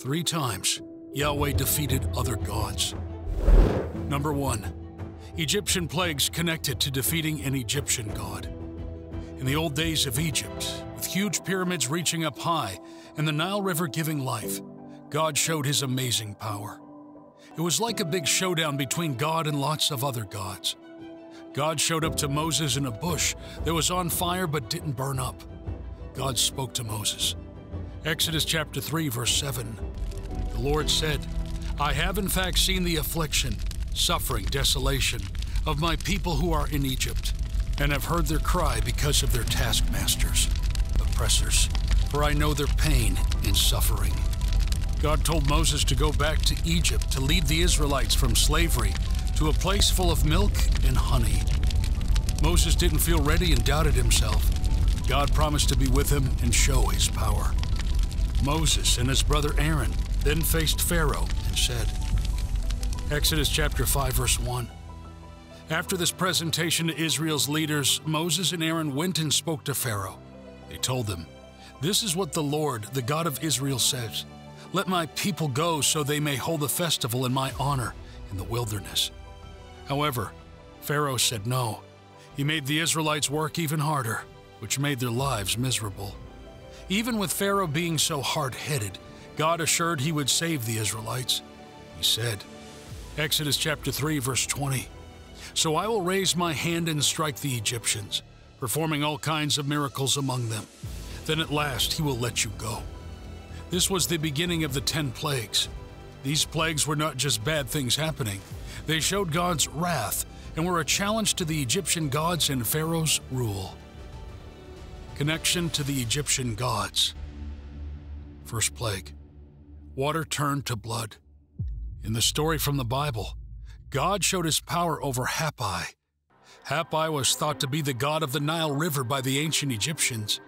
Three times, Yahweh defeated other gods. Number 1. Egyptian plagues connected to defeating an Egyptian god. In the old days of Egypt, with huge pyramids reaching up high and the Nile River giving life, God showed his amazing power. It was like a big showdown between God and lots of other gods. God showed up to Moses in a bush that was on fire but didn't burn up. God spoke to Moses. Exodus chapter 3, verse 7. The Lord said, I have in fact seen the affliction, suffering, desolation of my people who are in Egypt, and have heard their cry because of their taskmasters, oppressors, for I know their pain and suffering. God told Moses to go back to Egypt to lead the Israelites from slavery to a place full of milk and honey. Moses didn't feel ready and doubted himself. God promised to be with him and show his power. Moses and his brother Aaron then faced Pharaoh and said, Exodus chapter 5, verse 1. After this presentation to Israel's leaders, Moses and Aaron went and spoke to Pharaoh. They told him, This is what the Lord, the God of Israel, says Let my people go so they may hold a festival in my honor in the wilderness. However, Pharaoh said no. He made the Israelites work even harder, which made their lives miserable. Even with Pharaoh being so hard headed, God assured he would save the Israelites. He said, Exodus chapter 3, verse 20, So I will raise my hand and strike the Egyptians, performing all kinds of miracles among them. Then at last he will let you go. This was the beginning of the ten plagues. These plagues were not just bad things happening, they showed God's wrath and were a challenge to the Egyptian gods and Pharaoh's rule. Connection to the Egyptian gods. First plague water turned to blood. In the story from the Bible, God showed his power over Hapi. Hapi was thought to be the god of the Nile River by the ancient Egyptians.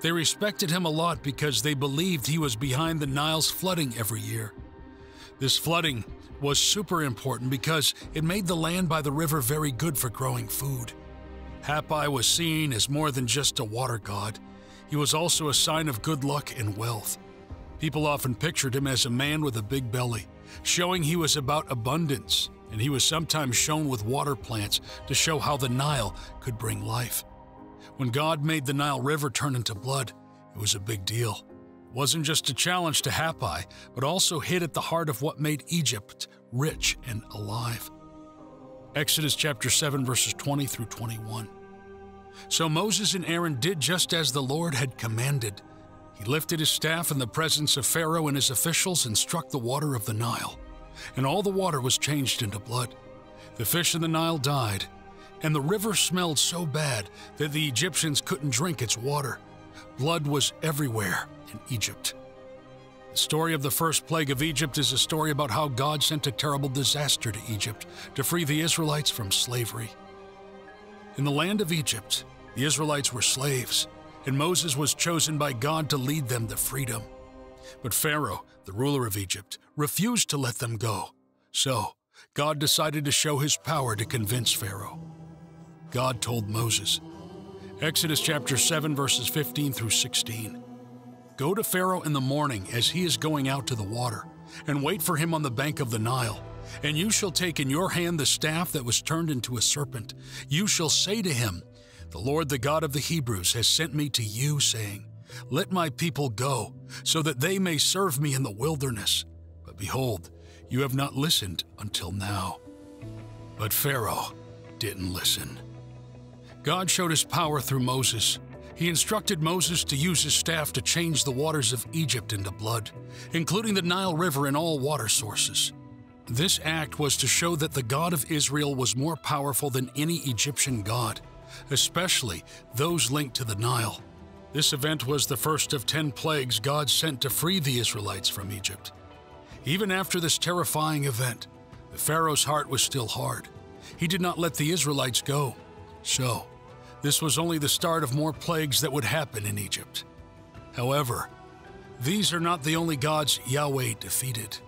They respected him a lot because they believed he was behind the Nile's flooding every year. This flooding was super important because it made the land by the river very good for growing food. Hapi was seen as more than just a water god, he was also a sign of good luck and wealth. People often pictured him as a man with a big belly, showing he was about abundance, and he was sometimes shown with water plants to show how the Nile could bring life. When God made the Nile River turn into blood, it was a big deal wasn't just a challenge to Hapi, but also hit at the heart of what made Egypt rich and alive. Exodus chapter 7 verses 20 through 21. So Moses and Aaron did just as the Lord had commanded. He lifted his staff in the presence of Pharaoh and his officials and struck the water of the Nile. And all the water was changed into blood. The fish in the Nile died, and the river smelled so bad that the Egyptians couldn't drink its water. Blood was everywhere in Egypt. The story of the first plague of Egypt is a story about how God sent a terrible disaster to Egypt to free the Israelites from slavery. In the land of Egypt, the Israelites were slaves, and Moses was chosen by God to lead them to freedom. But Pharaoh, the ruler of Egypt, refused to let them go. So, God decided to show his power to convince Pharaoh. God told Moses, Exodus chapter 7 verses 15 through 16. Go to Pharaoh in the morning as he is going out to the water, and wait for him on the bank of the Nile. And you shall take in your hand the staff that was turned into a serpent. You shall say to him, The Lord, the God of the Hebrews, has sent me to you, saying, Let my people go, so that they may serve me in the wilderness. But behold, you have not listened until now. But Pharaoh didn't listen. God showed his power through Moses he instructed Moses to use his staff to change the waters of Egypt into blood, including the Nile River and all water sources. This act was to show that the God of Israel was more powerful than any Egyptian god, especially those linked to the Nile. This event was the first of ten plagues God sent to free the Israelites from Egypt. Even after this terrifying event, the Pharaoh's heart was still hard. He did not let the Israelites go. So, this was only the start of more plagues that would happen in Egypt. However, these are not the only gods Yahweh defeated.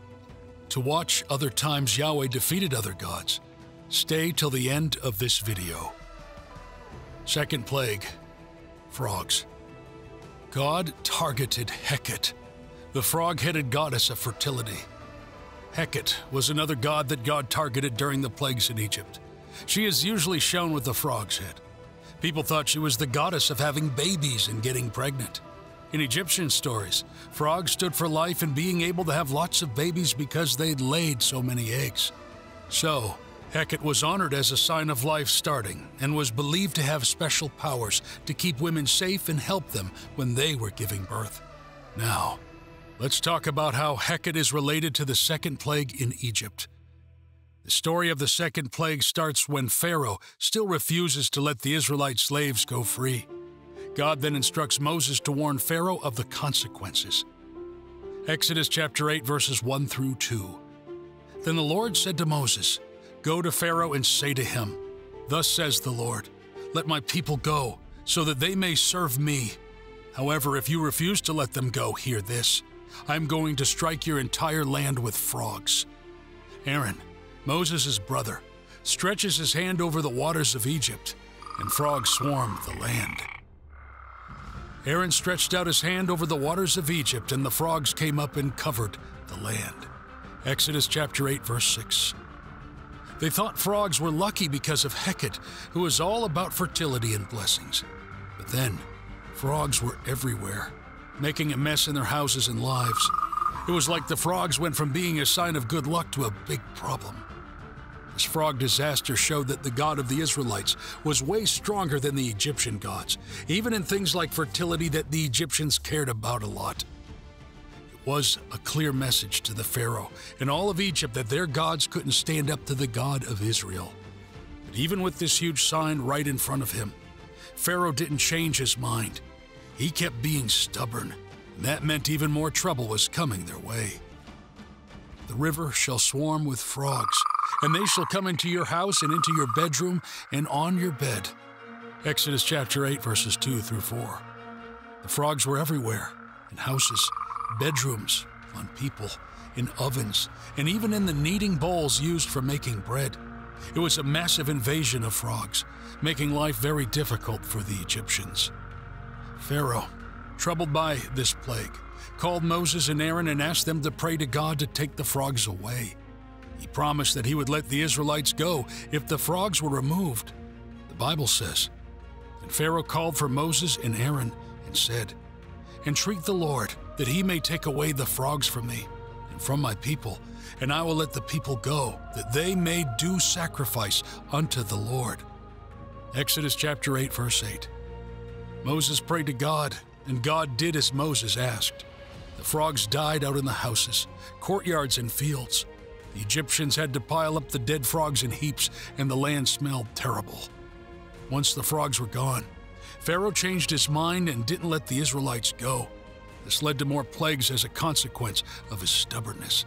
To watch other times Yahweh defeated other gods, stay till the end of this video. Second plague Frogs. God targeted Heket, the frog headed goddess of fertility. Hecate was another god that God targeted during the plagues in Egypt. She is usually shown with a frog's head. People thought she was the goddess of having babies and getting pregnant. In Egyptian stories, frogs stood for life and being able to have lots of babies because they'd laid so many eggs. So, Hecate was honored as a sign of life starting and was believed to have special powers to keep women safe and help them when they were giving birth. Now, let's talk about how Hecate is related to the second plague in Egypt. The story of the second plague starts when Pharaoh still refuses to let the Israelite slaves go free. God then instructs Moses to warn Pharaoh of the consequences. Exodus chapter 8, verses 1 through 2. Then the Lord said to Moses, Go to Pharaoh and say to him, Thus says the Lord, Let my people go, so that they may serve me. However, if you refuse to let them go, hear this I am going to strike your entire land with frogs. Aaron, Moses' brother, stretches his hand over the waters of Egypt, and frogs swarm the land. Aaron stretched out his hand over the waters of Egypt, and the frogs came up and covered the land. Exodus chapter 8, verse 6. They thought frogs were lucky because of Hecate, who was all about fertility and blessings. But then, frogs were everywhere, making a mess in their houses and lives. It was like the frogs went from being a sign of good luck to a big problem. This frog disaster showed that the God of the Israelites was way stronger than the Egyptian gods, even in things like fertility that the Egyptians cared about a lot It was a clear message to the Pharaoh and all of Egypt that their gods couldn't stand up to the God of Israel. But even with this huge sign right in front of him, Pharaoh didn't change his mind. He kept being stubborn, and that meant even more trouble was coming their way. The river shall swarm with frogs, and they shall come into your house and into your bedroom and on your bed. Exodus chapter 8, verses 2 through 4. The frogs were everywhere, in houses, bedrooms, on people, in ovens, and even in the kneading bowls used for making bread. It was a massive invasion of frogs, making life very difficult for the Egyptians. Pharaoh, troubled by this plague, called Moses and Aaron and asked them to pray to God to take the frogs away. He promised that he would let the Israelites go if the frogs were removed. The Bible says, And Pharaoh called for Moses and Aaron and said, Entreat the Lord that he may take away the frogs from me and from my people, and I will let the people go, that they may do sacrifice unto the Lord. Exodus chapter 8, verse 8. Moses prayed to God, and God did as Moses asked. The frogs died out in the houses, courtyards, and fields. The Egyptians had to pile up the dead frogs in heaps, and the land smelled terrible. Once the frogs were gone, Pharaoh changed his mind and didn't let the Israelites go. This led to more plagues as a consequence of his stubbornness.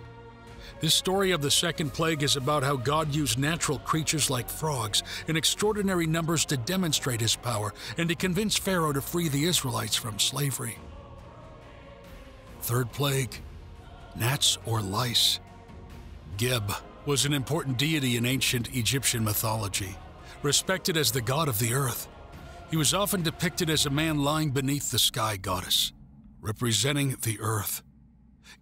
This story of the second plague is about how God used natural creatures like frogs in extraordinary numbers to demonstrate his power and to convince Pharaoh to free the Israelites from slavery. Third plague gnats or lice. Geb was an important deity in ancient Egyptian mythology, respected as the god of the earth. He was often depicted as a man lying beneath the sky goddess representing the earth.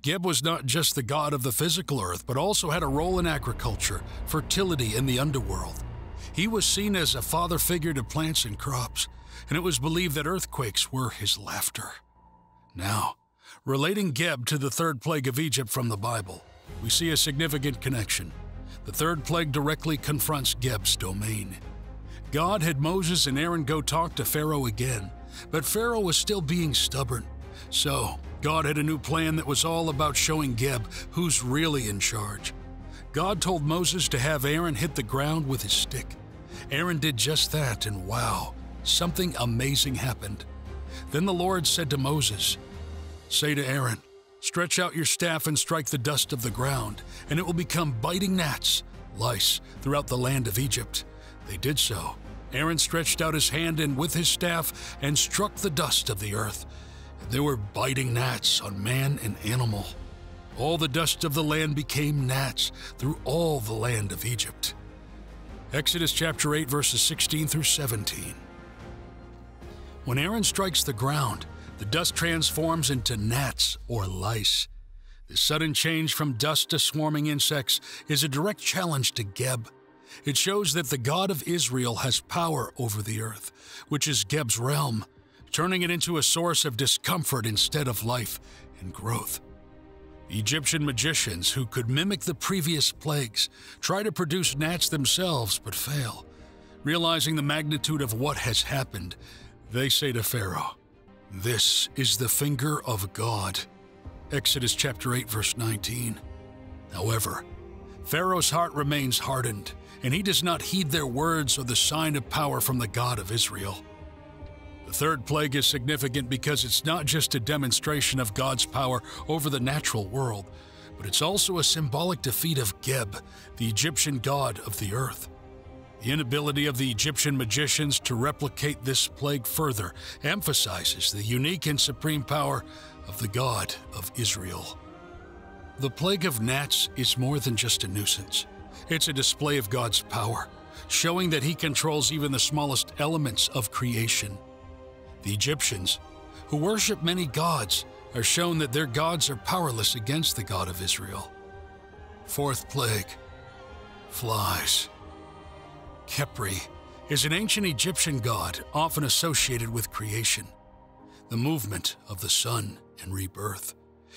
Geb was not just the god of the physical earth, but also had a role in agriculture, fertility, and the underworld. He was seen as a father figure to plants and crops, and it was believed that earthquakes were his laughter. Now, relating Geb to the third plague of Egypt from the Bible, we see a significant connection. The third plague directly confronts Geb's domain. God had Moses and Aaron go talk to Pharaoh again, but Pharaoh was still being stubborn. So, God had a new plan that was all about showing Geb who's really in charge. God told Moses to have Aaron hit the ground with his stick. Aaron did just that, and wow, something amazing happened. Then the Lord said to Moses, Say to Aaron, Stretch out your staff and strike the dust of the ground, and it will become biting gnats, lice, throughout the land of Egypt. They did so. Aaron stretched out his hand and with his staff and struck the dust of the earth, And there were biting gnats on man and animal. All the dust of the land became gnats through all the land of Egypt. Exodus chapter 8, verses 16 through 17. When Aaron strikes the ground, the dust transforms into gnats or lice. The sudden change from dust to swarming insects is a direct challenge to Geb. It shows that the God of Israel has power over the earth, which is Geb's realm, turning it into a source of discomfort instead of life and growth. Egyptian magicians, who could mimic the previous plagues, try to produce gnats themselves but fail. Realizing the magnitude of what has happened, they say to Pharaoh, This is the finger of God. Exodus chapter 8 verse 19. However, Pharaoh's heart remains hardened, and he does not heed their words or the sign of power from the God of Israel. The third plague is significant because it's not just a demonstration of God's power over the natural world, but it's also a symbolic defeat of Geb, the Egyptian god of the earth. The inability of the Egyptian magicians to replicate this plague further emphasizes the unique and supreme power of the God of Israel. The plague of gnats is more than just a nuisance. It's a display of God's power, showing that He controls even the smallest elements of creation. The Egyptians, who worship many gods, are shown that their gods are powerless against the God of Israel. Fourth plague Flies. Khepri is an ancient Egyptian god often associated with creation, the movement of the sun and rebirth.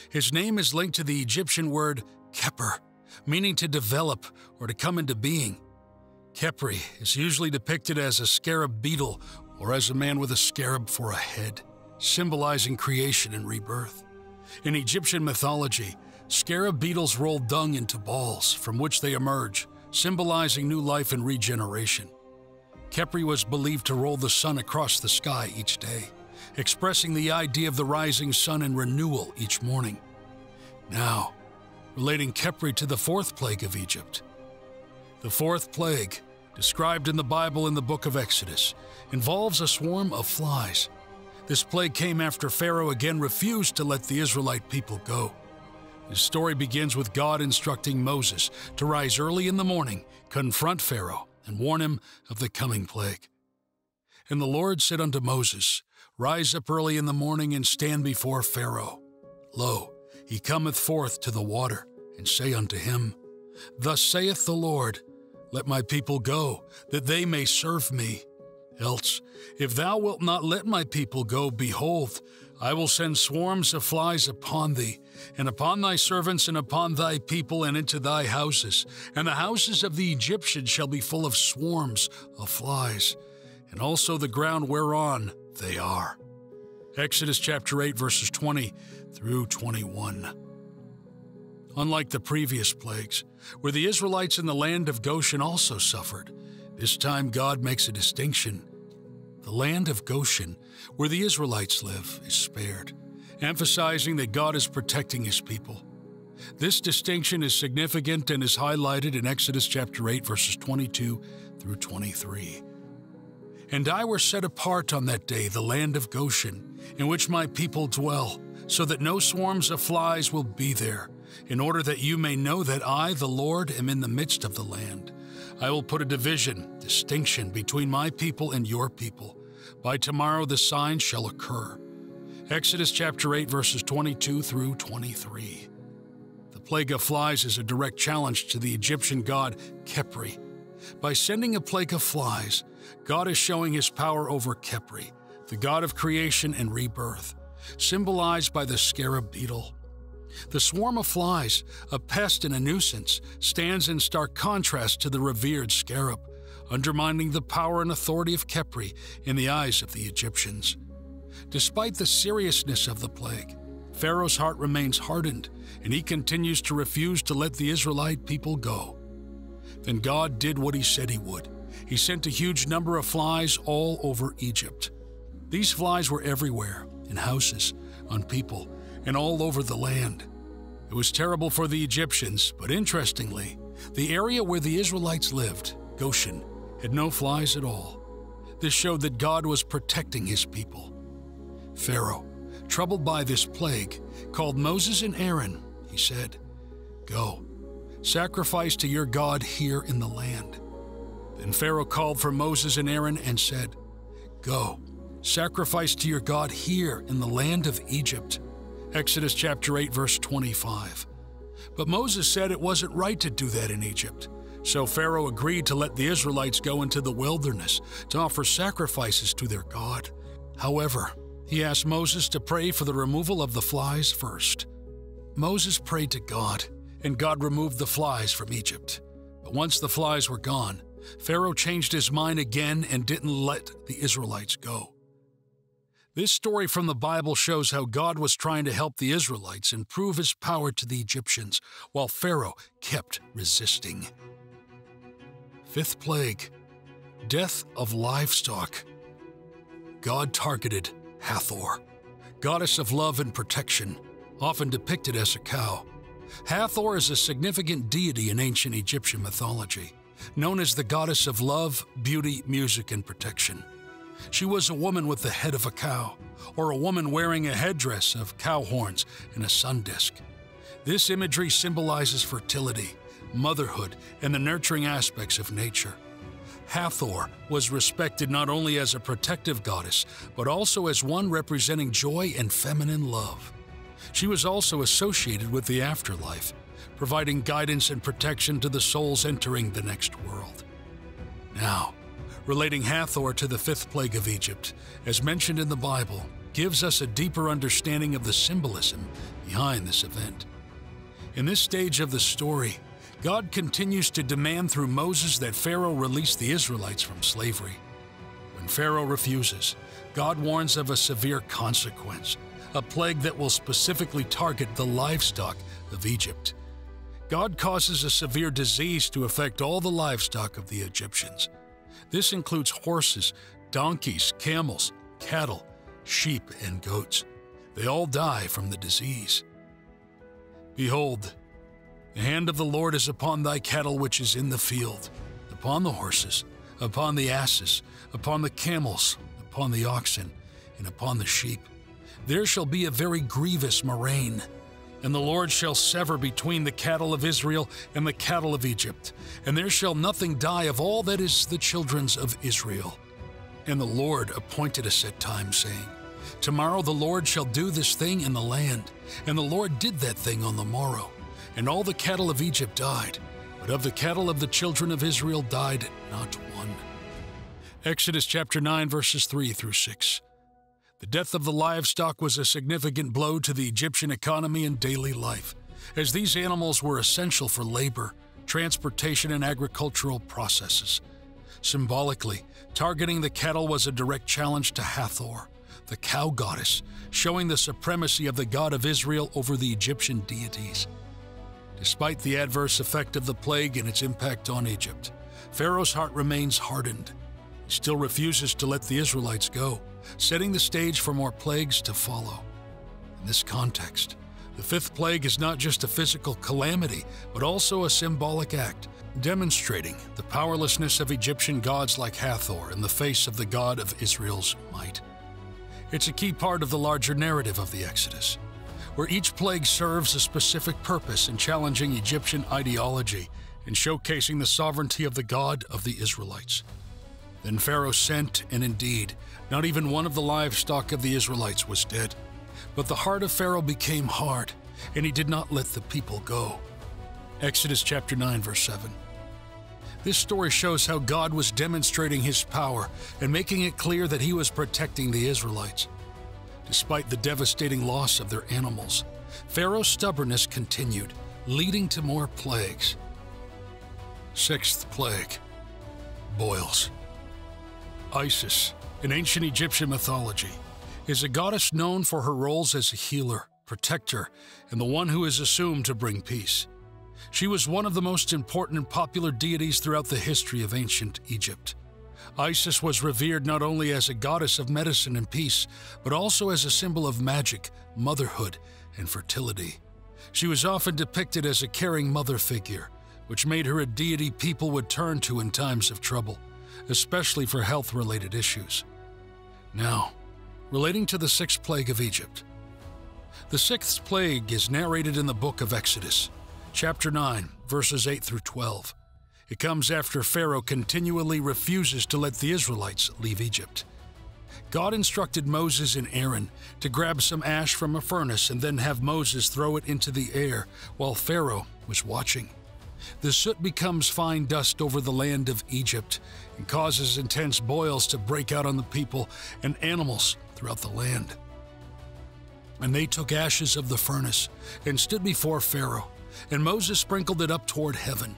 His name is linked to the Egyptian word kheper, meaning to develop or to come into being. Khepri is usually depicted as a scarab beetle or as a man with a scarab for a head, symbolizing creation and rebirth. In Egyptian mythology, scarab beetles roll dung into balls from which they emerge, symbolizing new life and regeneration. Khepri was believed to roll the sun across the sky each day expressing the idea of the rising sun and renewal each morning. Now, relating Khepri to the fourth plague of Egypt. The fourth plague, described in the Bible in the book of Exodus, involves a swarm of flies. This plague came after Pharaoh again refused to let the Israelite people go. The story begins with God instructing Moses to rise early in the morning, confront Pharaoh, and warn him of the coming plague. And the Lord said unto Moses, Rise up early in the morning and stand before Pharaoh. Lo, he cometh forth to the water, and say unto him, Thus saith the Lord, Let my people go, that they may serve me. Else, if thou wilt not let my people go, behold, I will send swarms of flies upon thee, and upon thy servants, and upon thy people, and into thy houses. And the houses of the Egyptians shall be full of swarms of flies, and also the ground whereon they are. Exodus chapter 8, verses 20 through 21. Unlike the previous plagues, where the Israelites in the land of Goshen also suffered, this time God makes a distinction. The land of Goshen, where the Israelites live, is spared, emphasizing that God is protecting his people. This distinction is significant and is highlighted in Exodus chapter 8, verses 22 through 23. And I were set apart on that day, the land of Goshen, in which my people dwell, so that no swarms of flies will be there, in order that you may know that I, the Lord, am in the midst of the land. I will put a division, distinction between my people and your people. By tomorrow the sign shall occur. Exodus chapter 8, verses 22 through 23. The plague of flies is a direct challenge to the Egyptian god Khepri. By sending a plague of flies, God is showing his power over Khepri, the god of creation and rebirth, symbolized by the scarab beetle. The swarm of flies, a pest and a nuisance, stands in stark contrast to the revered scarab, undermining the power and authority of Khepri in the eyes of the Egyptians. Despite the seriousness of the plague, Pharaoh's heart remains hardened, and he continues to refuse to let the Israelite people go. Then God did what he said he would he sent a huge number of flies all over Egypt. These flies were everywhere in houses, on people, and all over the land. It was terrible for the Egyptians, but interestingly, the area where the Israelites lived, Goshen, had no flies at all. This showed that God was protecting his people. Pharaoh, troubled by this plague, called Moses and Aaron. He said, Go, sacrifice to your God here in the land. Then Pharaoh called for Moses and Aaron and said, Go, Sacrifice to your God here in the land of Egypt. Exodus chapter 8 verse 25. But Moses said it wasn't right to do that in Egypt. So Pharaoh agreed to let the Israelites go into the wilderness to offer sacrifices to their God. However, he asked Moses to pray for the removal of the flies first. Moses prayed to God, and God removed the flies from Egypt. But once the flies were gone, Pharaoh changed his mind again and didn't let the Israelites go. This story from the Bible shows how God was trying to help the Israelites and prove his power to the Egyptians, while Pharaoh kept resisting. Fifth plague Death of livestock. God targeted Hathor, goddess of love and protection, often depicted as a cow. Hathor is a significant deity in ancient Egyptian mythology, known as the goddess of love, beauty, music, and protection. She was a woman with the head of a cow, or a woman wearing a headdress of cow horns and a sun disk. This imagery symbolizes fertility, motherhood, and the nurturing aspects of nature. Hathor was respected not only as a protective goddess, but also as one representing joy and feminine love. She was also associated with the afterlife, providing guidance and protection to the souls entering the next world. Now, relating Hathor to the fifth plague of Egypt, as mentioned in the Bible, gives us a deeper understanding of the symbolism behind this event. In this stage of the story, God continues to demand through Moses that Pharaoh release the Israelites from slavery. When Pharaoh refuses, God warns of a severe consequence, a plague that will specifically target the livestock of Egypt. God causes a severe disease to affect all the livestock of the Egyptians. This includes horses, donkeys, camels, cattle, sheep, and goats. They all die from the disease. Behold, the hand of the Lord is upon thy cattle which is in the field, upon the horses, upon the asses, upon the camels, upon the oxen, and upon the sheep. There shall be a very grievous murrain. And the Lord shall sever between the cattle of Israel and the cattle of Egypt, and there shall nothing die of all that is the children's of Israel. And the Lord appointed a set time, saying, Tomorrow the Lord shall do this thing in the land. And the Lord did that thing on the morrow. And all the cattle of Egypt died, but of the cattle of the children of Israel died not one. Exodus chapter 9, verses 3 through 6. The death of the livestock was a significant blow to the Egyptian economy and daily life, as these animals were essential for labor, transportation, and agricultural processes. Symbolically, targeting the cattle was a direct challenge to Hathor, the cow goddess, showing the supremacy of the God of Israel over the Egyptian deities. Despite the adverse effect of the plague and its impact on Egypt, Pharaoh's heart remains hardened. He still refuses to let the Israelites go setting the stage for more plagues to follow. In this context, the fifth plague is not just a physical calamity, but also a symbolic act, demonstrating the powerlessness of Egyptian gods like Hathor in the face of the God of Israel's might. It's a key part of the larger narrative of the Exodus, where each plague serves a specific purpose in challenging Egyptian ideology and showcasing the sovereignty of the God of the Israelites. Then Pharaoh sent, and indeed, not even one of the livestock of the Israelites was dead. But the heart of Pharaoh became hard, and he did not let the people go. Exodus chapter 9, verse 7. This story shows how God was demonstrating his power and making it clear that he was protecting the Israelites. Despite the devastating loss of their animals, Pharaoh's stubbornness continued, leading to more plagues. Sixth plague boils. Isis, in ancient Egyptian mythology, is a goddess known for her roles as a healer, protector, and the one who is assumed to bring peace. She was one of the most important and popular deities throughout the history of ancient Egypt. Isis was revered not only as a goddess of medicine and peace, but also as a symbol of magic, motherhood, and fertility. She was often depicted as a caring mother figure, which made her a deity people would turn to in times of trouble, especially for health related issues. Now, relating to the sixth plague of Egypt. The sixth plague is narrated in the book of Exodus, chapter 9, verses 8 through 12. It comes after Pharaoh continually refuses to let the Israelites leave Egypt. God instructed Moses and Aaron to grab some ash from a furnace and then have Moses throw it into the air while Pharaoh was watching. The soot becomes fine dust over the land of Egypt and causes intense boils to break out on the people and animals throughout the land. And they took ashes of the furnace and stood before Pharaoh, and Moses sprinkled it up toward heaven,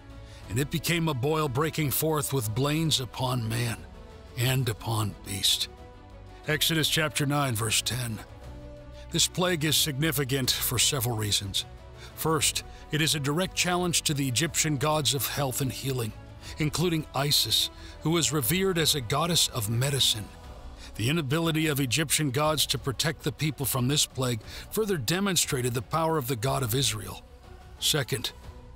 and it became a boil breaking forth with blains upon man and upon beast. Exodus chapter 9, verse 10. This plague is significant for several reasons. First, it is a direct challenge to the Egyptian gods of health and healing, including Isis, who is revered as a goddess of medicine. The inability of Egyptian gods to protect the people from this plague further demonstrated the power of the God of Israel. Second,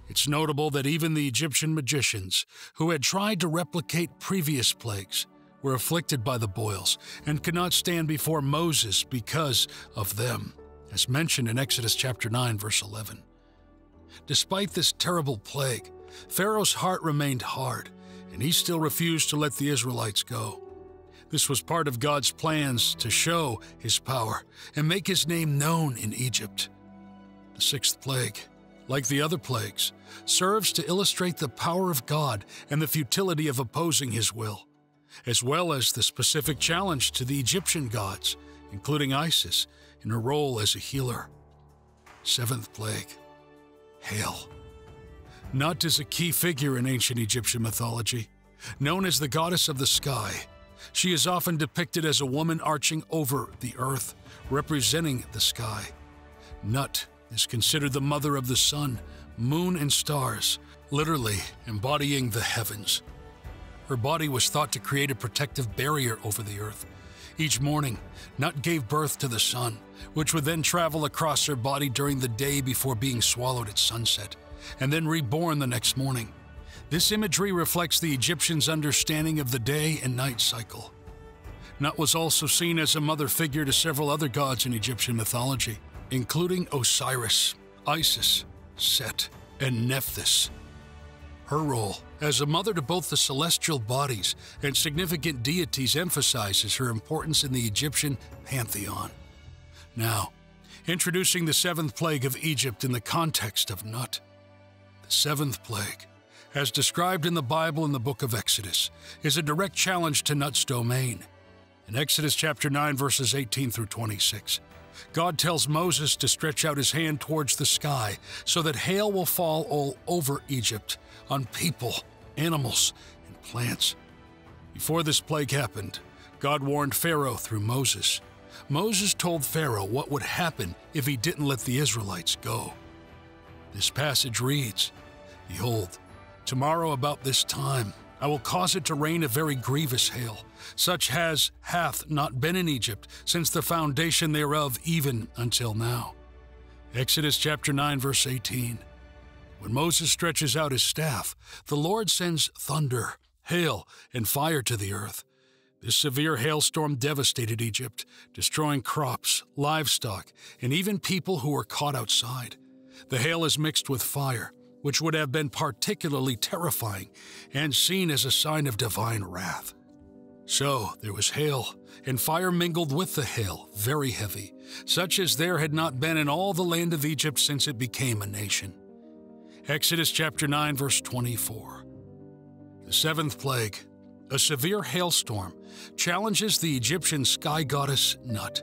it's notable that even the Egyptian magicians, who had tried to replicate previous plagues, were afflicted by the boils and could not stand before Moses because of them, as mentioned in Exodus chapter 9 verse 11. Despite this terrible plague, Pharaoh's heart remained hard, and he still refused to let the Israelites go. This was part of God's plans to show his power and make his name known in Egypt. The sixth plague, like the other plagues, serves to illustrate the power of God and the futility of opposing his will, as well as the specific challenge to the Egyptian gods, including Isis, in her role as a healer. Seventh plague Hail. Nut is a key figure in ancient Egyptian mythology. Known as the goddess of the sky, she is often depicted as a woman arching over the earth, representing the sky. Nut is considered the mother of the sun, moon, and stars, literally embodying the heavens. Her body was thought to create a protective barrier over the earth. Each morning, Nut gave birth to the sun, which would then travel across her body during the day before being swallowed at sunset, and then reborn the next morning. This imagery reflects the Egyptians' understanding of the day and night cycle. Nut was also seen as a mother figure to several other gods in Egyptian mythology, including Osiris, Isis, Set, and Nephthys. Her role as a mother to both the celestial bodies and significant deities emphasizes her importance in the Egyptian pantheon. Now, introducing the seventh plague of Egypt in the context of Nut. The seventh plague, as described in the Bible in the book of Exodus, is a direct challenge to Nut's domain. In Exodus chapter 9, verses 18 through 26, God tells Moses to stretch out his hand towards the sky so that hail will fall all over Egypt, on people, animals, and plants. Before this plague happened, God warned Pharaoh through Moses Moses told Pharaoh what would happen if he didn't let the Israelites go. This passage reads Behold, tomorrow about this time I will cause it to rain a very grievous hail, such as hath not been in Egypt since the foundation thereof, even until now. Exodus chapter 9, verse 18. When Moses stretches out his staff, the Lord sends thunder, hail, and fire to the earth. This severe hailstorm devastated Egypt, destroying crops, livestock, and even people who were caught outside. The hail is mixed with fire, which would have been particularly terrifying and seen as a sign of divine wrath. So there was hail, and fire mingled with the hail, very heavy, such as there had not been in all the land of Egypt since it became a nation. Exodus chapter 9, verse 24. The seventh plague, a severe hailstorm, challenges the Egyptian sky goddess Nut.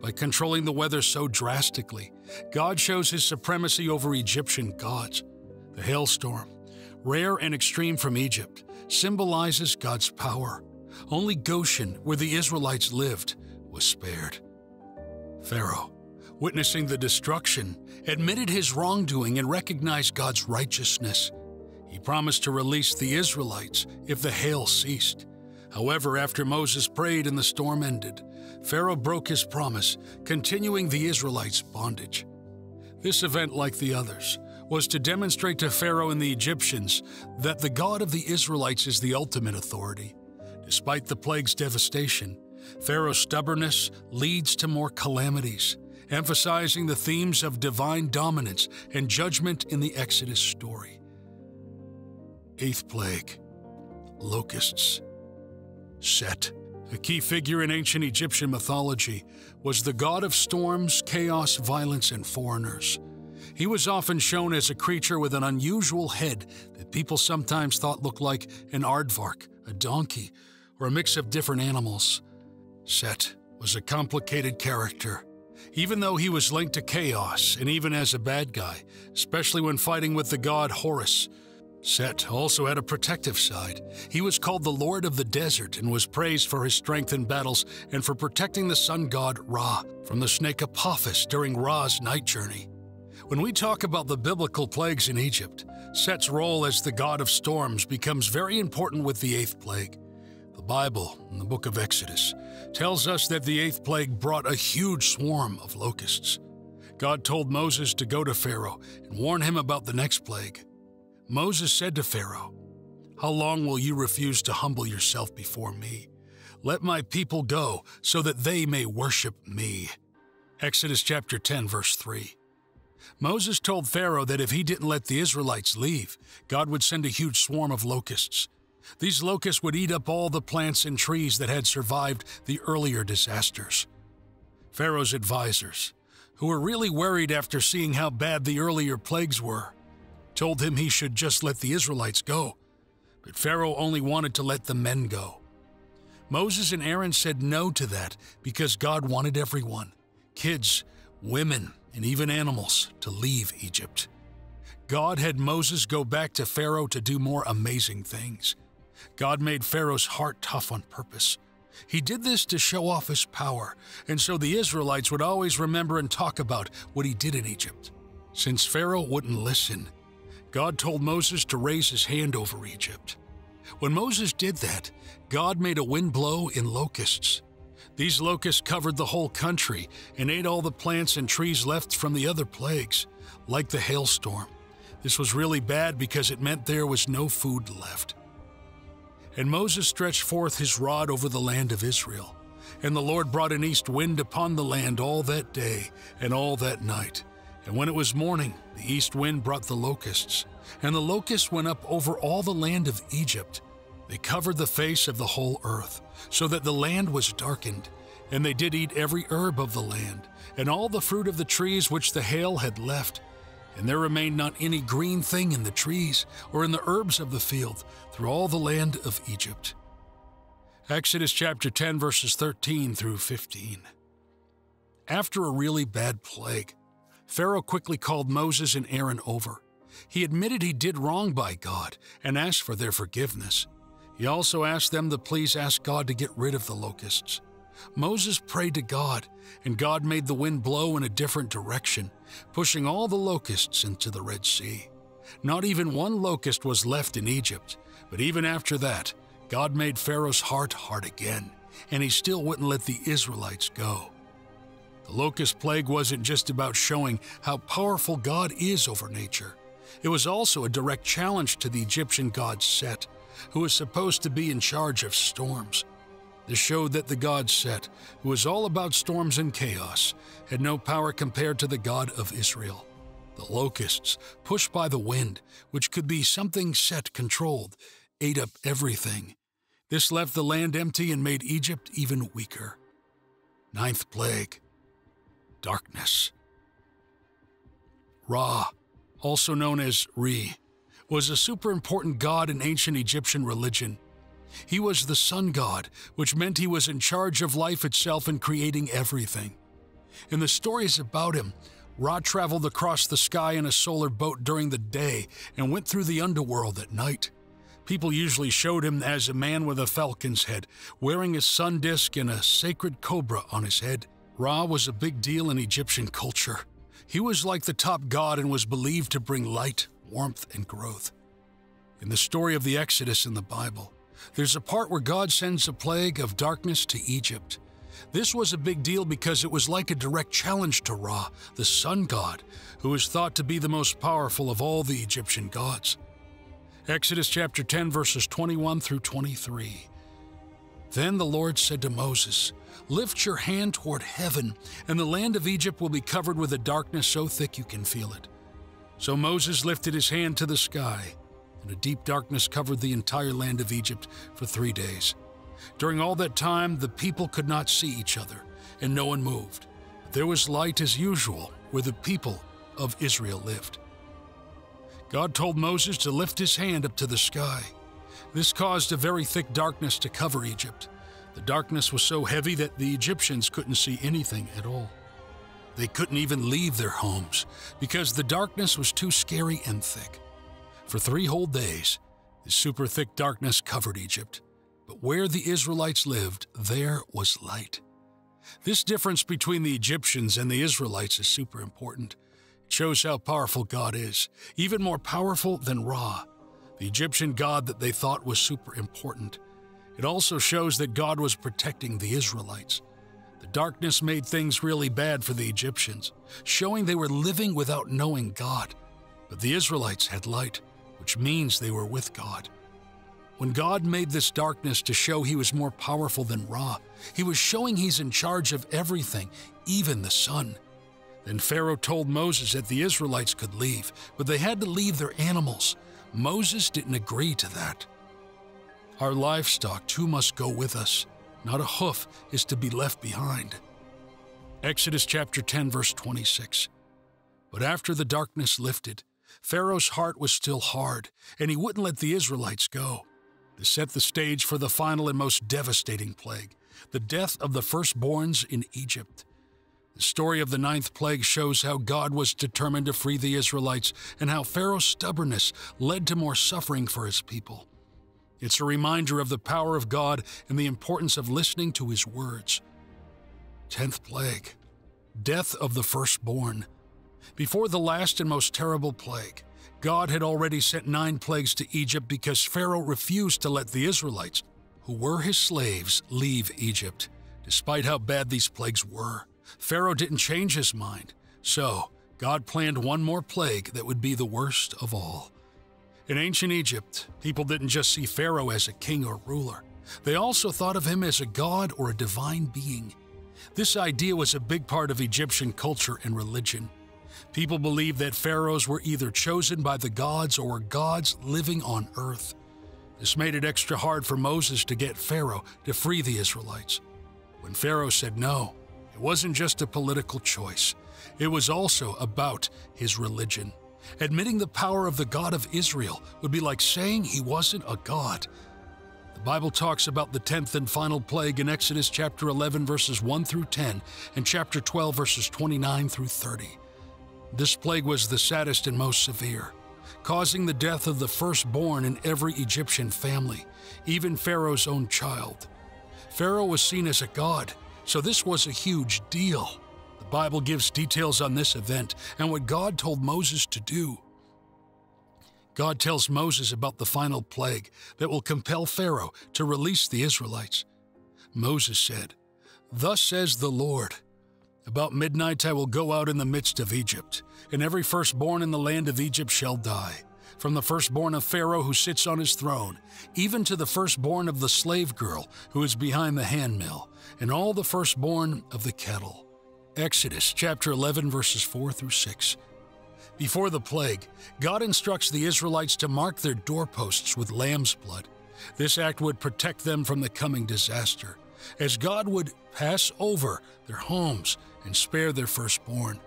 By controlling the weather so drastically, God shows his supremacy over Egyptian gods. The hailstorm, rare and extreme from Egypt, symbolizes God's power. Only Goshen, where the Israelites lived, was spared. Pharaoh, witnessing the destruction, admitted his wrongdoing and recognized God's righteousness. He promised to release the Israelites if the hail ceased. However, after Moses prayed and the storm ended, Pharaoh broke his promise, continuing the Israelites' bondage. This event, like the others, was to demonstrate to Pharaoh and the Egyptians that the God of the Israelites is the ultimate authority. Despite the plague's devastation, Pharaoh's stubbornness leads to more calamities, emphasizing the themes of divine dominance and judgment in the Exodus story. Eighth plague locusts. Set A key figure in ancient Egyptian mythology was the god of storms, chaos, violence, and foreigners. He was often shown as a creature with an unusual head that people sometimes thought looked like an aardvark, a donkey, or a mix of different animals. Set was a complicated character. Even though he was linked to chaos, and even as a bad guy, especially when fighting with the god Horus, Set also had a protective side. He was called the Lord of the Desert and was praised for his strength in battles and for protecting the sun god Ra from the snake Apophis during Ra's night journey. When we talk about the biblical plagues in Egypt, Set's role as the god of storms becomes very important with the eighth plague. Bible, in the book of Exodus, tells us that the eighth plague brought a huge swarm of locusts. God told Moses to go to Pharaoh and warn him about the next plague. Moses said to Pharaoh, How long will you refuse to humble yourself before me? Let my people go so that they may worship me. Exodus chapter 10, verse 3. Moses told Pharaoh that if he didn't let the Israelites leave, God would send a huge swarm of locusts. These locusts would eat up all the plants and trees that had survived the earlier disasters. Pharaoh's advisors, who were really worried after seeing how bad the earlier plagues were, told him he should just let the Israelites go. But Pharaoh only wanted to let the men go. Moses and Aaron said no to that because God wanted everyone kids, women, and even animals to leave Egypt. God had Moses go back to Pharaoh to do more amazing things. God made Pharaoh's heart tough on purpose. He did this to show off his power, and so the Israelites would always remember and talk about what he did in Egypt. Since Pharaoh wouldn't listen, God told Moses to raise his hand over Egypt. When Moses did that, God made a wind blow in locusts. These locusts covered the whole country and ate all the plants and trees left from the other plagues, like the hailstorm. This was really bad because it meant there was no food left. And Moses stretched forth his rod over the land of Israel. And the Lord brought an east wind upon the land all that day and all that night and when it was morning, the east wind brought the locusts, and the locusts went up over all the land of Egypt. They covered the face of the whole earth, so that the land was darkened. And they did eat every herb of the land, and all the fruit of the trees which the hail had left. And there remained not any green thing in the trees, or in the herbs of the field, through all the land of Egypt. Exodus chapter 10, verses 13 through 15. After a really bad plague, Pharaoh quickly called Moses and Aaron over. He admitted he did wrong by God and asked for their forgiveness. He also asked them to please ask God to get rid of the locusts. Moses prayed to God, and God made the wind blow in a different direction, pushing all the locusts into the Red Sea. Not even one locust was left in Egypt, but even after that, God made Pharaoh's heart hard again, and he still wouldn't let the Israelites go. The locust plague wasn't just about showing how powerful God is over nature. It was also a direct challenge to the Egyptian god Set, who was supposed to be in charge of storms. This showed that the god Set, who was all about storms and chaos, had no power compared to the God of Israel. The locusts, pushed by the wind, which could be something Set controlled, ate up everything. This left the land empty and made Egypt even weaker. Ninth plague darkness. Ra, also known as Re, was a super important god in ancient Egyptian religion. He was the sun god, which meant he was in charge of life itself and creating everything. In the stories about him, Ra traveled across the sky in a solar boat during the day and went through the underworld at night. People usually showed him as a man with a falcon's head, wearing a sun disk and a sacred cobra on his head. Ra was a big deal in Egyptian culture. He was like the top god and was believed to bring light, warmth, and growth. In the story of the Exodus in the Bible, there's a part where God sends a plague of darkness to Egypt. This was a big deal because it was like a direct challenge to Ra, the sun god, who is thought to be the most powerful of all the Egyptian gods. Exodus chapter 10, verses 21 through 23. Then the Lord said to Moses, Lift your hand toward heaven, and the land of Egypt will be covered with a darkness so thick you can feel it. So Moses lifted his hand to the sky, a deep darkness covered the entire land of Egypt for three days. During all that time, the people could not see each other, and no one moved. There was light as usual where the people of Israel lived. God told Moses to lift his hand up to the sky. This caused a very thick darkness to cover Egypt. The darkness was so heavy that the Egyptians couldn't see anything at all. They couldn't even leave their homes because the darkness was too scary and thick. For three whole days, the super thick darkness covered Egypt. But where the Israelites lived, there was light. This difference between the Egyptians and the Israelites is super important. It shows how powerful God is, even more powerful than Ra, the Egyptian god that they thought was super important. It also shows that God was protecting the Israelites. The darkness made things really bad for the Egyptians, showing they were living without knowing God. But the Israelites had light, which means they were with God. When God made this darkness to show he was more powerful than Ra, he was showing he's in charge of everything, even the sun. Then Pharaoh told Moses that the Israelites could leave, but they had to leave their animals. Moses didn't agree to that. Our livestock too must go with us. Not a hoof is to be left behind. Exodus chapter 10, verse 26. But after the darkness lifted, Pharaoh's heart was still hard, and he wouldn't let the Israelites go. This set the stage for the final and most devastating plague the death of the firstborns in Egypt. The story of the ninth plague shows how God was determined to free the Israelites and how Pharaoh's stubbornness led to more suffering for his people. It's a reminder of the power of God and the importance of listening to his words. Tenth plague Death of the firstborn. Before the last and most terrible plague, God had already sent nine plagues to Egypt because Pharaoh refused to let the Israelites, who were his slaves, leave Egypt. Despite how bad these plagues were, Pharaoh didn't change his mind. So, God planned one more plague that would be the worst of all. In ancient Egypt, people didn't just see Pharaoh as a king or ruler, they also thought of him as a god or a divine being. This idea was a big part of Egyptian culture and religion. People believed that pharaohs were either chosen by the gods or gods living on earth. This made it extra hard for Moses to get Pharaoh to free the Israelites. When Pharaoh said no, it wasn't just a political choice, it was also about his religion. Admitting the power of the God of Israel would be like saying he wasn't a God. The Bible talks about the 10th and final plague in Exodus chapter 11, verses 1 through 10, and chapter 12, verses 29 through 30. This plague was the saddest and most severe, causing the death of the firstborn in every Egyptian family, even Pharaoh's own child. Pharaoh was seen as a god, so this was a huge deal. The Bible gives details on this event and what God told Moses to do. God tells Moses about the final plague that will compel Pharaoh to release the Israelites. Moses said, Thus says the Lord, about midnight I will go out in the midst of Egypt, and every firstborn in the land of Egypt shall die, from the firstborn of Pharaoh who sits on his throne, even to the firstborn of the slave girl who is behind the handmill, and all the firstborn of the cattle. Exodus chapter 11, verses 4 through 6. Before the plague, God instructs the Israelites to mark their doorposts with lamb's blood. This act would protect them from the coming disaster, as God would pass over their homes and spare their firstborn.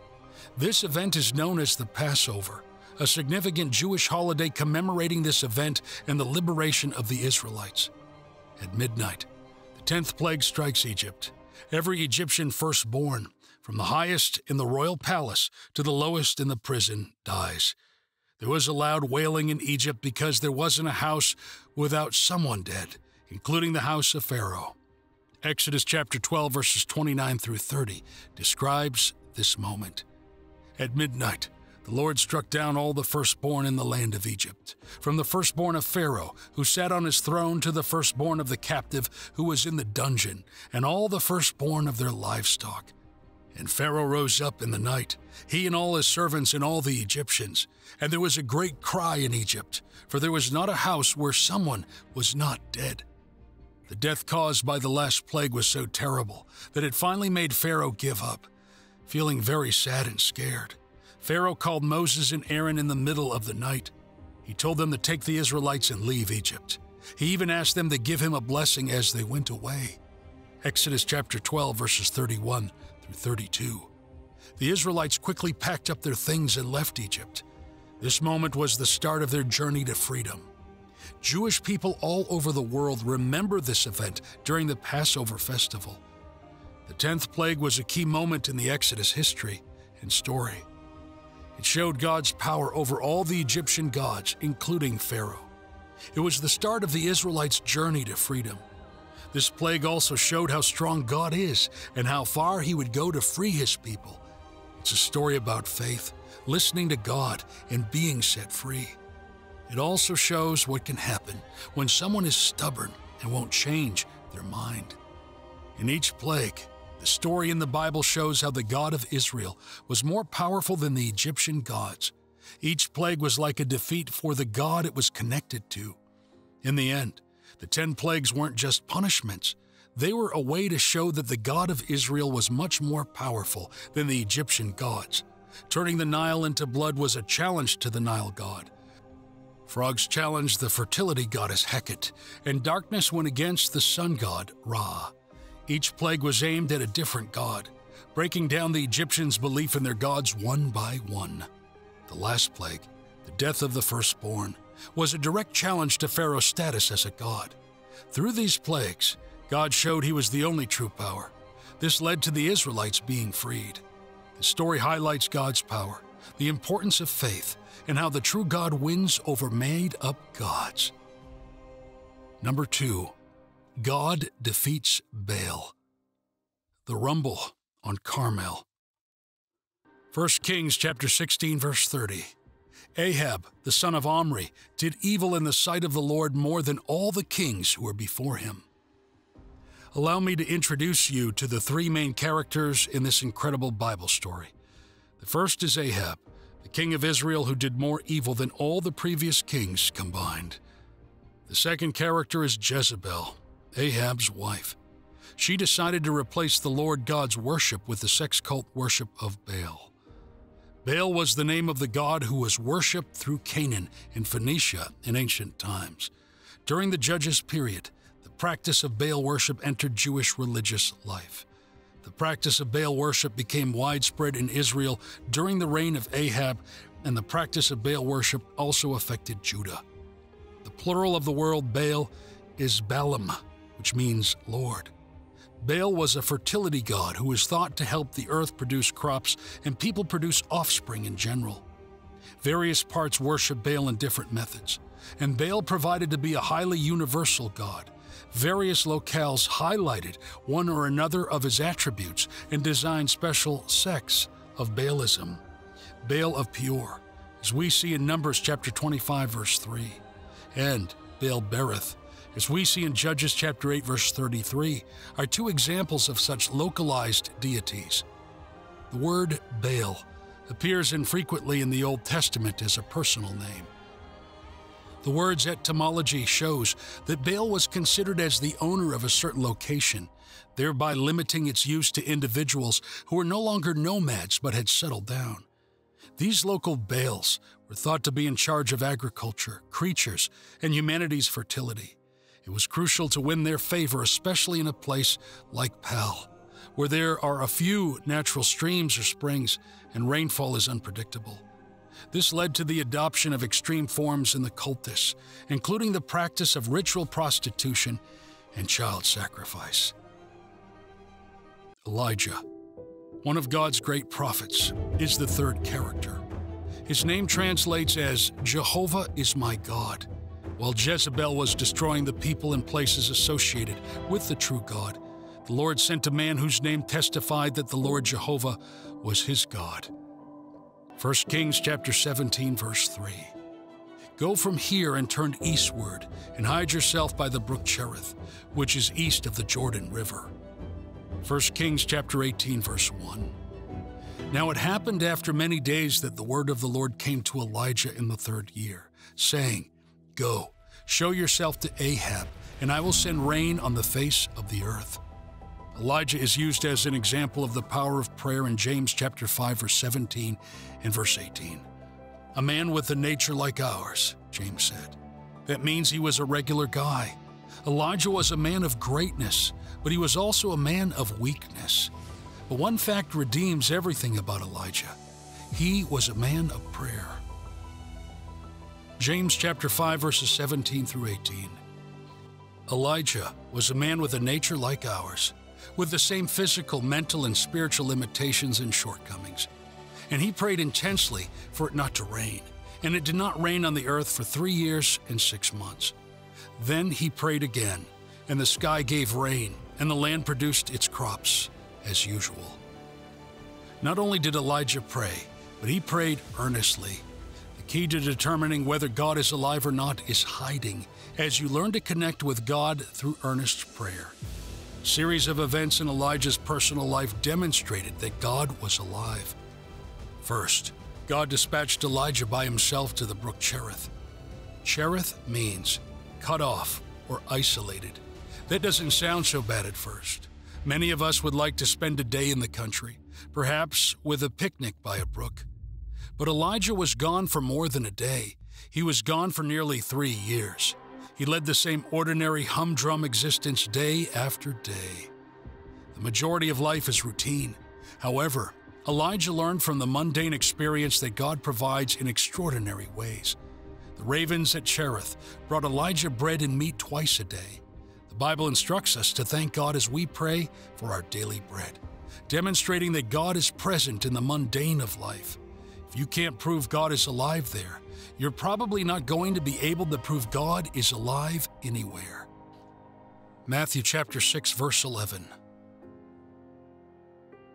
This event is known as the Passover, a significant Jewish holiday commemorating this event and the liberation of the Israelites. At midnight, the tenth plague strikes Egypt. Every Egyptian firstborn, from the highest in the royal palace to the lowest in the prison, dies. There was a loud wailing in Egypt because there wasn't a house without someone dead, including the house of Pharaoh. Exodus chapter 12, verses 29 through 30, describes this moment. At midnight, the Lord struck down all the firstborn in the land of Egypt, from the firstborn of Pharaoh, who sat on his throne, to the firstborn of the captive who was in the dungeon, and all the firstborn of their livestock. And Pharaoh rose up in the night, he and all his servants and all the Egyptians. And there was a great cry in Egypt, for there was not a house where someone was not dead. The death caused by the last plague was so terrible that it finally made Pharaoh give up. Feeling very sad and scared, Pharaoh called Moses and Aaron in the middle of the night. He told them to take the Israelites and leave Egypt. He even asked them to give him a blessing as they went away. Exodus chapter 12, verses 31 through 32. The Israelites quickly packed up their things and left Egypt. This moment was the start of their journey to freedom. Jewish people all over the world remember this event during the Passover festival. The 10th plague was a key moment in the Exodus history and story. It showed God's power over all the Egyptian gods, including Pharaoh. It was the start of the Israelites' journey to freedom. This plague also showed how strong God is and how far He would go to free His people. It's a story about faith, listening to God, and being set free. It also shows what can happen when someone is stubborn and won't change their mind. In each plague, the story in the Bible shows how the God of Israel was more powerful than the Egyptian gods. Each plague was like a defeat for the God it was connected to. In the end, the ten plagues weren't just punishments, they were a way to show that the God of Israel was much more powerful than the Egyptian gods. Turning the Nile into blood was a challenge to the Nile god. Frogs challenged the fertility goddess Heket, and darkness went against the sun god Ra. Each plague was aimed at a different god, breaking down the Egyptians' belief in their gods one by one. The last plague, the death of the firstborn, was a direct challenge to Pharaoh's status as a god. Through these plagues, God showed he was the only true power. This led to the Israelites being freed. The story highlights God's power, the importance of faith, and how the true God wins over made up gods. Number two, God defeats Baal. The rumble on Carmel. 1 Kings chapter 16 verse 30. Ahab, the son of Omri, did evil in the sight of the Lord more than all the kings who were before him. Allow me to introduce you to the three main characters in this incredible Bible story. The first is Ahab, the king of Israel who did more evil than all the previous kings combined. The second character is Jezebel, Ahab's wife. She decided to replace the Lord God's worship with the sex cult worship of Baal. Baal was the name of the god who was worshipped through Canaan and Phoenicia in ancient times. During the Judges period, the practice of Baal worship entered Jewish religious life. Practice of Baal worship became widespread in Israel during the reign of Ahab, and the practice of Baal worship also affected Judah. The plural of the word Baal is Baalim, which means Lord. Baal was a fertility god who was thought to help the earth produce crops and people produce offspring in general. Various parts worship Baal in different methods, and Baal provided to be a highly universal god various locales highlighted one or another of his attributes and designed special sects of Baalism. Baal of Peor, as we see in Numbers chapter 25, verse 3, and Baal Berith, as we see in Judges chapter 8, verse 33, are two examples of such localized deities. The word Baal appears infrequently in the Old Testament as a personal name. The word's etymology shows that Baal was considered as the owner of a certain location, thereby limiting its use to individuals who were no longer nomads but had settled down. These local Baals were thought to be in charge of agriculture, creatures, and humanity's fertility. It was crucial to win their favor, especially in a place like Pal, where there are a few natural streams or springs and rainfall is unpredictable. This led to the adoption of extreme forms in the cultists, including the practice of ritual prostitution and child sacrifice. Elijah, one of God's great prophets, is the third character. His name translates as Jehovah is my God. While Jezebel was destroying the people and places associated with the true God, the Lord sent a man whose name testified that the Lord Jehovah was his God. 1 Kings chapter 17 verse 3. Go from here and turn eastward and hide yourself by the brook Cherith, which is east of the Jordan River. 1 Kings chapter 18 verse 1. Now it happened after many days that the word of the Lord came to Elijah in the third year, saying, Go, show yourself to Ahab, and I will send rain on the face of the earth. Elijah is used as an example of the power of prayer in James chapter 5 verse 17 and verse 18. A man with a nature like ours, James said. That means he was a regular guy. Elijah was a man of greatness, but he was also a man of weakness. But one fact redeems everything about Elijah he was a man of prayer. James chapter 5 verses 17 through 18. Elijah was a man with a nature like ours, with the same physical, mental, and spiritual limitations and shortcomings. And he prayed intensely for it not to rain, and it did not rain on the earth for three years and six months. Then he prayed again, and the sky gave rain, and the land produced its crops as usual. Not only did Elijah pray, but he prayed earnestly. The key to determining whether God is alive or not is hiding as you learn to connect with God through earnest prayer. A series of events in Elijah's personal life demonstrated that God was alive. First, God dispatched Elijah by himself to the brook Cherith. Cherith means cut off or isolated. That doesn't sound so bad at first. Many of us would like to spend a day in the country, perhaps with a picnic by a brook. But Elijah was gone for more than a day. He was gone for nearly three years. He led the same ordinary humdrum existence day after day. The majority of life is routine. However, Elijah learned from the mundane experience that God provides in extraordinary ways. The ravens at Cherith brought Elijah bread and meat twice a day. The Bible instructs us to thank God as we pray for our daily bread, demonstrating that God is present in the mundane of life. If you can't prove God is alive there, you're probably not going to be able to prove God is alive anywhere. Matthew chapter 6 verse 11.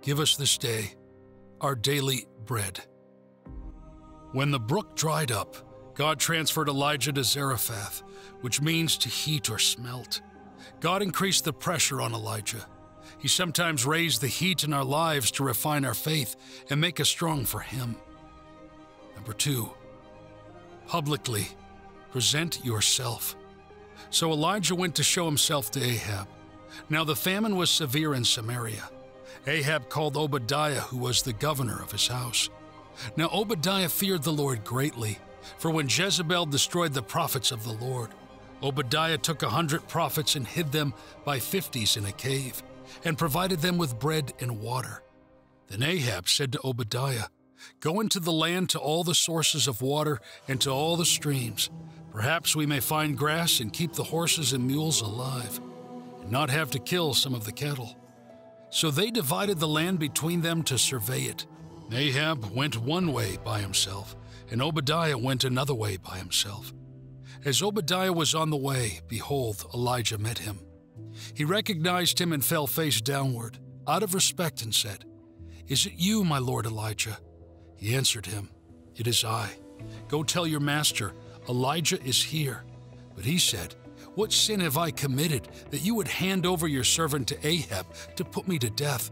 Give us this day our daily bread. When the brook dried up, God transferred Elijah to Zarephath, which means to heat or smelt. God increased the pressure on Elijah. He sometimes raised the heat in our lives to refine our faith and make us strong for Him. Number two, publicly present yourself. So Elijah went to show himself to Ahab. Now the famine was severe in Samaria. Ahab called Obadiah, who was the governor of his house. Now Obadiah feared the Lord greatly, for when Jezebel destroyed the prophets of the Lord, Obadiah took a hundred prophets and hid them by fifties in a cave, and provided them with bread and water. Then Ahab said to Obadiah, Go into the land to all the sources of water and to all the streams. Perhaps we may find grass and keep the horses and mules alive, and not have to kill some of the cattle. So they divided the land between them to survey it. Ahab went one way by himself, and Obadiah went another way by himself. As Obadiah was on the way, behold, Elijah met him. He recognized him and fell face downward, out of respect, and said, Is it you, my lord Elijah? He answered him, It is I. Go tell your master, Elijah is here. But he said, What sin have I committed that you would hand over your servant to Ahab to put me to death?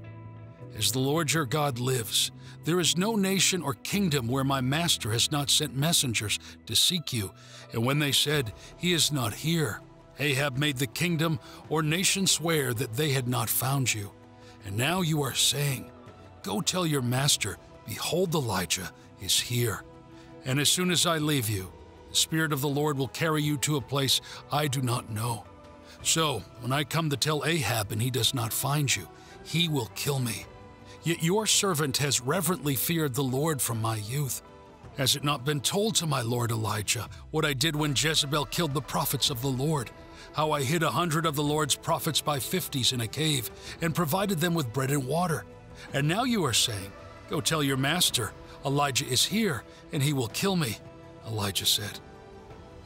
As the Lord your God lives, there is no nation or kingdom where my master has not sent messengers to seek you. And when they said, He is not here, Ahab made the kingdom or nation swear that they had not found you. And now you are saying, Go tell your master, Behold, Elijah is here. And as soon as I leave you, the Spirit of the Lord will carry you to a place I do not know. So, when I come to tell Ahab and he does not find you, he will kill me. Yet your servant has reverently feared the Lord from my youth. Has it not been told to my lord Elijah what I did when Jezebel killed the prophets of the Lord? How I hid a hundred of the Lord's prophets by fifties in a cave and provided them with bread and water. And now you are saying, Go tell your master, Elijah is here, and he will kill me, Elijah said.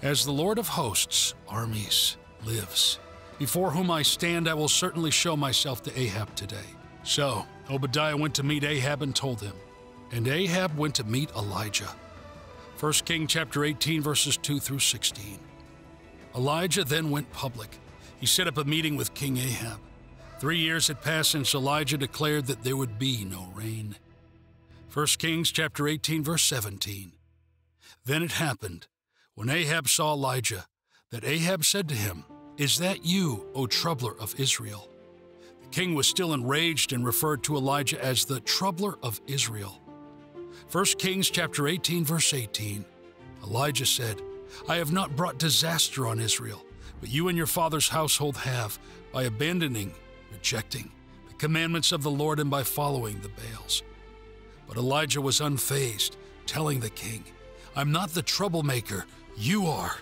As the Lord of hosts, armies, lives, before whom I stand, I will certainly show myself to Ahab today. So Obadiah went to meet Ahab and told him, and Ahab went to meet Elijah. 1 King chapter 18 verses 2 through 16. Elijah then went public. He set up a meeting with King Ahab. Three years had passed since Elijah declared that there would be no rain. 1 Kings chapter 18 verse 17. Then it happened, when Ahab saw Elijah, that Ahab said to him, Is that you, O troubler of Israel? The king was still enraged and referred to Elijah as the troubler of Israel. 1 Kings chapter 18 verse 18. Elijah said, I have not brought disaster on Israel, but you and your father's household have, by abandoning, rejecting the commandments of the Lord and by following the Baals. But Elijah was unfazed, telling the king, I'm not the troublemaker, you are.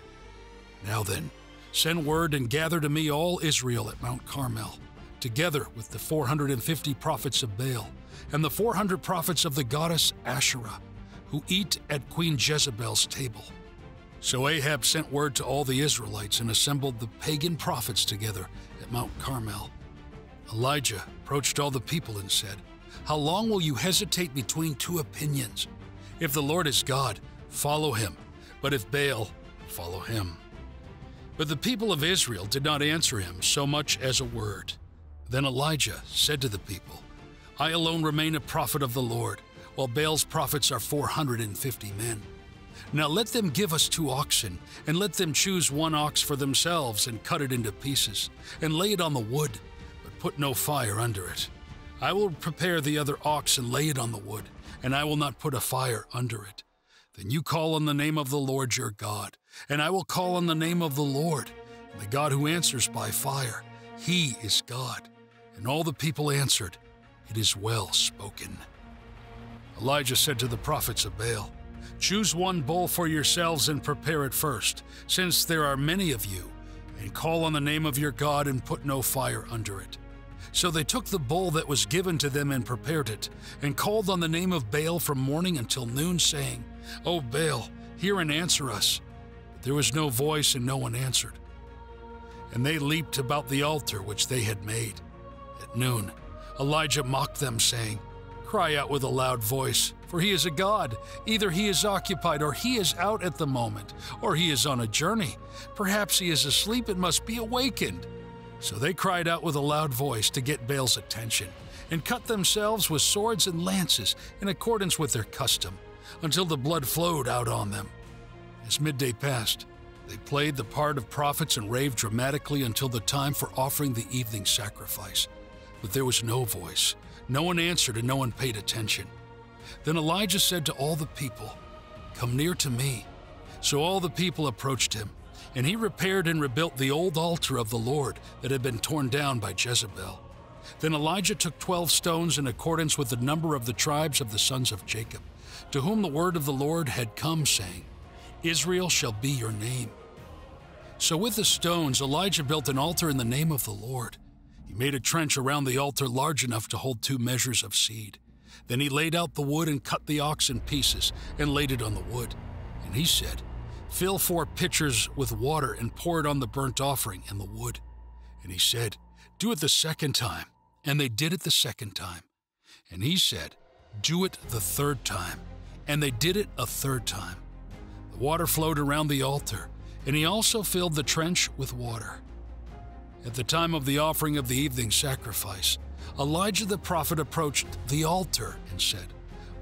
Now then, send word and gather to me all Israel at Mount Carmel, together with the 450 prophets of Baal and the 400 prophets of the goddess Asherah, who eat at Queen Jezebel's table. So Ahab sent word to all the Israelites and assembled the pagan prophets together at Mount Carmel. Elijah approached all the people and said, How long will you hesitate between two opinions? If the Lord is God, follow him, but if Baal, follow him. But the people of Israel did not answer him so much as a word. Then Elijah said to the people, I alone remain a prophet of the Lord, while Baal's prophets are 450 men. Now let them give us two oxen, and let them choose one ox for themselves, and cut it into pieces, and lay it on the wood, but put no fire under it. I will prepare the other ox and lay it on the wood, and I will not put a fire under it. Then you call on the name of the Lord your God, and I will call on the name of the Lord, the God who answers by fire. He is God. And all the people answered, It is well spoken. Elijah said to the prophets of Baal, Choose one bull for yourselves and prepare it first, since there are many of you, and call on the name of your God and put no fire under it. So they took the bull that was given to them and prepared it, and called on the name of Baal from morning until noon, saying, O Baal, hear and answer us. But there was no voice, and no one answered. And they leaped about the altar which they had made. At noon, Elijah mocked them, saying, Cry out with a loud voice, for he is a god. Either he is occupied, or he is out at the moment, or he is on a journey. Perhaps he is asleep and must be awakened. So they cried out with a loud voice to get Baal's attention, and cut themselves with swords and lances in accordance with their custom, until the blood flowed out on them. As midday passed, they played the part of prophets and raved dramatically until the time for offering the evening sacrifice. But there was no voice, no one answered, and no one paid attention. Then Elijah said to all the people, Come near to me. So all the people approached him, and he repaired and rebuilt the old altar of the Lord that had been torn down by Jezebel. Then Elijah took twelve stones in accordance with the number of the tribes of the sons of Jacob, to whom the word of the Lord had come, saying, Israel shall be your name. So with the stones Elijah built an altar in the name of the Lord. He made a trench around the altar large enough to hold two measures of seed. Then he laid out the wood and cut the ox in pieces and laid it on the wood. And he said, Fill four pitchers with water and pour it on the burnt offering and the wood. And he said, Do it the second time. And they did it the second time. And he said, Do it the third time. And they did it a third time. The water flowed around the altar, and he also filled the trench with water. At the time of the offering of the evening sacrifice, Elijah the prophet approached the altar and said,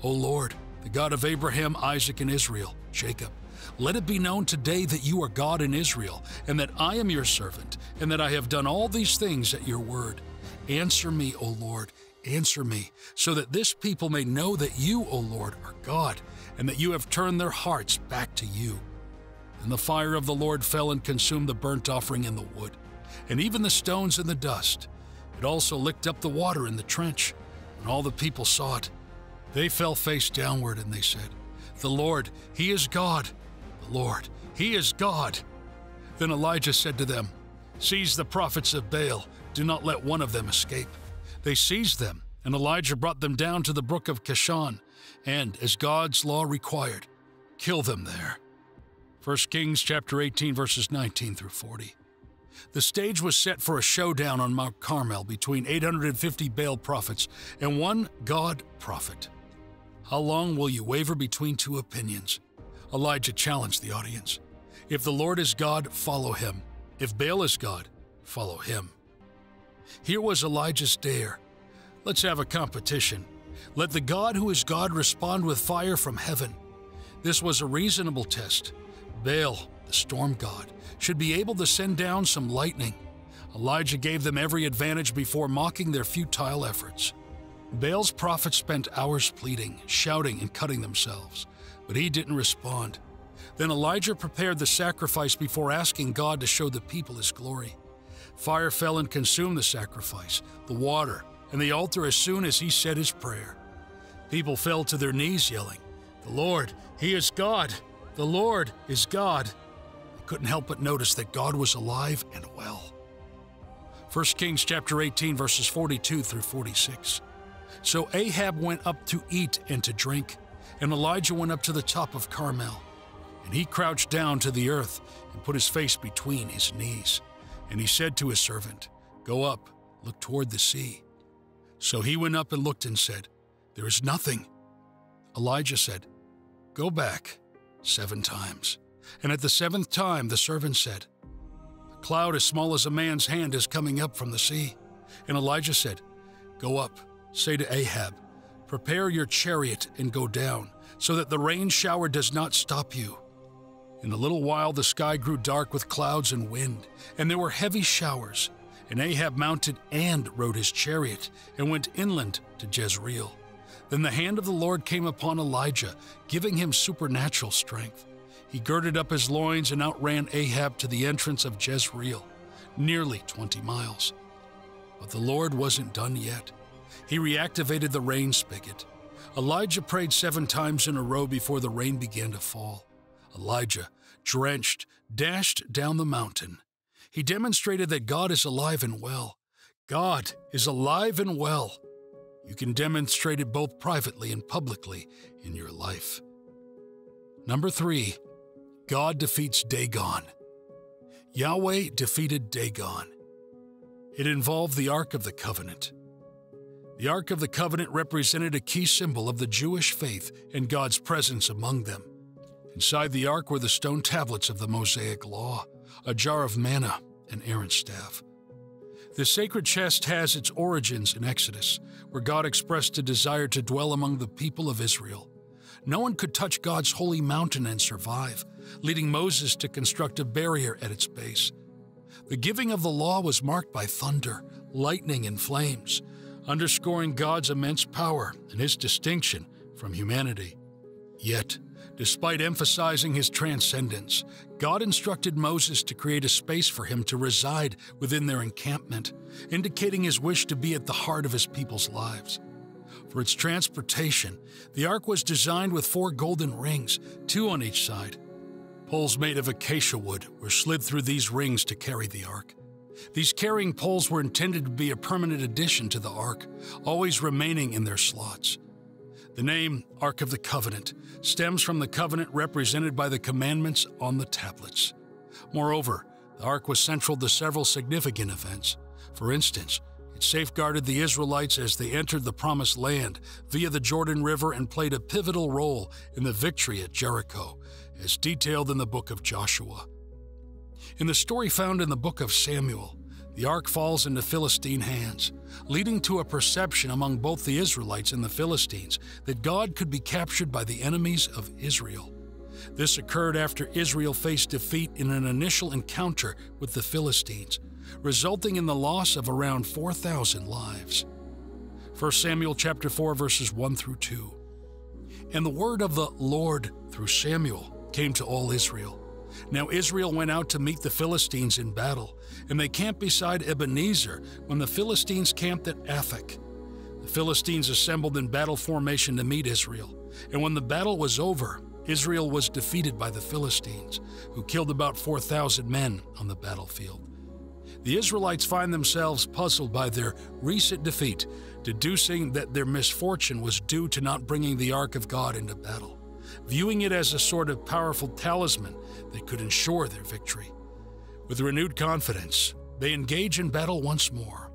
O Lord, the God of Abraham, Isaac, and Israel, Jacob, let it be known today that you are God in Israel, and that I am your servant, and that I have done all these things at your word. Answer me, O Lord, answer me, so that this people may know that you, O Lord, are God, and that you have turned their hearts back to you. And the fire of the Lord fell and consumed the burnt offering and the wood, and even the stones and the dust. It also licked up the water in the trench. and all the people saw it, they fell face downward and they said, The Lord, He is God. Lord, He is God. Then Elijah said to them, Seize the prophets of Baal, do not let one of them escape. They seized them, and Elijah brought them down to the brook of Kishon, and, as God's law required, kill them there. 1 Kings chapter 18 verses 19 through 40. The stage was set for a showdown on Mount Carmel between 850 Baal prophets and one God prophet. How long will you waver between two opinions? Elijah challenged the audience. If the Lord is God, follow him. If Baal is God, follow him. Here was Elijah's dare. Let's have a competition. Let the God who is God respond with fire from heaven. This was a reasonable test. Baal, the storm god, should be able to send down some lightning. Elijah gave them every advantage before mocking their futile efforts. Baal's prophets spent hours pleading, shouting, and cutting themselves, but he didn't respond. Then Elijah prepared the sacrifice before asking God to show the people his glory. Fire fell and consumed the sacrifice, the water, and the altar as soon as he said his prayer. People fell to their knees yelling, The Lord, He is God! The Lord is God! They couldn't help but notice that God was alive and well. 1 Kings chapter 18 verses 42 through 46. So Ahab went up to eat and to drink, and Elijah went up to the top of Carmel. And he crouched down to the earth and put his face between his knees. And he said to his servant, Go up, look toward the sea. So he went up and looked and said, There is nothing. Elijah said, Go back seven times. And at the seventh time the servant said, A cloud as small as a man's hand is coming up from the sea. And Elijah said, Go up, say to Ahab, Prepare your chariot and go down, so that the rain shower does not stop you. In a little while the sky grew dark with clouds and wind, and there were heavy showers. And Ahab mounted and rode his chariot, and went inland to Jezreel. Then the hand of the Lord came upon Elijah, giving him supernatural strength. He girded up his loins and outran Ahab to the entrance of Jezreel, nearly 20 miles. But the Lord wasn't done yet. He reactivated the rain spigot. Elijah prayed seven times in a row before the rain began to fall. Elijah, drenched, dashed down the mountain. He demonstrated that God is alive and well. God is alive and well. You can demonstrate it both privately and publicly in your life. Number three, God defeats Dagon. Yahweh defeated Dagon. It involved the Ark of the Covenant. The Ark of the Covenant represented a key symbol of the Jewish faith and God's presence among them. Inside the ark were the stone tablets of the Mosaic Law, a jar of manna, and Aaron's staff. The sacred chest has its origins in Exodus, where God expressed a desire to dwell among the people of Israel. No one could touch God's holy mountain and survive, leading Moses to construct a barrier at its base. The giving of the law was marked by thunder, lightning, and flames, underscoring God's immense power and his distinction from humanity. Yet, Despite emphasizing his transcendence, God instructed Moses to create a space for him to reside within their encampment, indicating his wish to be at the heart of his people's lives. For its transportation, the ark was designed with four golden rings, two on each side. Poles made of acacia wood were slid through these rings to carry the ark. These carrying poles were intended to be a permanent addition to the ark, always remaining in their slots. The name Ark of the Covenant stems from the covenant represented by the commandments on the tablets. Moreover, the Ark was central to several significant events. For instance, it safeguarded the Israelites as they entered the Promised Land via the Jordan River and played a pivotal role in the victory at Jericho, as detailed in the book of Joshua. In the story found in the book of Samuel, the ark falls into Philistine hands, leading to a perception among both the Israelites and the Philistines that God could be captured by the enemies of Israel. This occurred after Israel faced defeat in an initial encounter with the Philistines, resulting in the loss of around 4,000 lives. 1 Samuel chapter 4 verses 1 through 2. And the word of the Lord through Samuel came to all Israel now Israel went out to meet the Philistines in battle, and they camped beside Ebenezer when the Philistines camped at Aphek. The Philistines assembled in battle formation to meet Israel, and when the battle was over, Israel was defeated by the Philistines, who killed about 4,000 men on the battlefield. The Israelites find themselves puzzled by their recent defeat, deducing that their misfortune was due to not bringing the Ark of God into battle viewing it as a sort of powerful talisman that could ensure their victory. With renewed confidence, they engage in battle once more.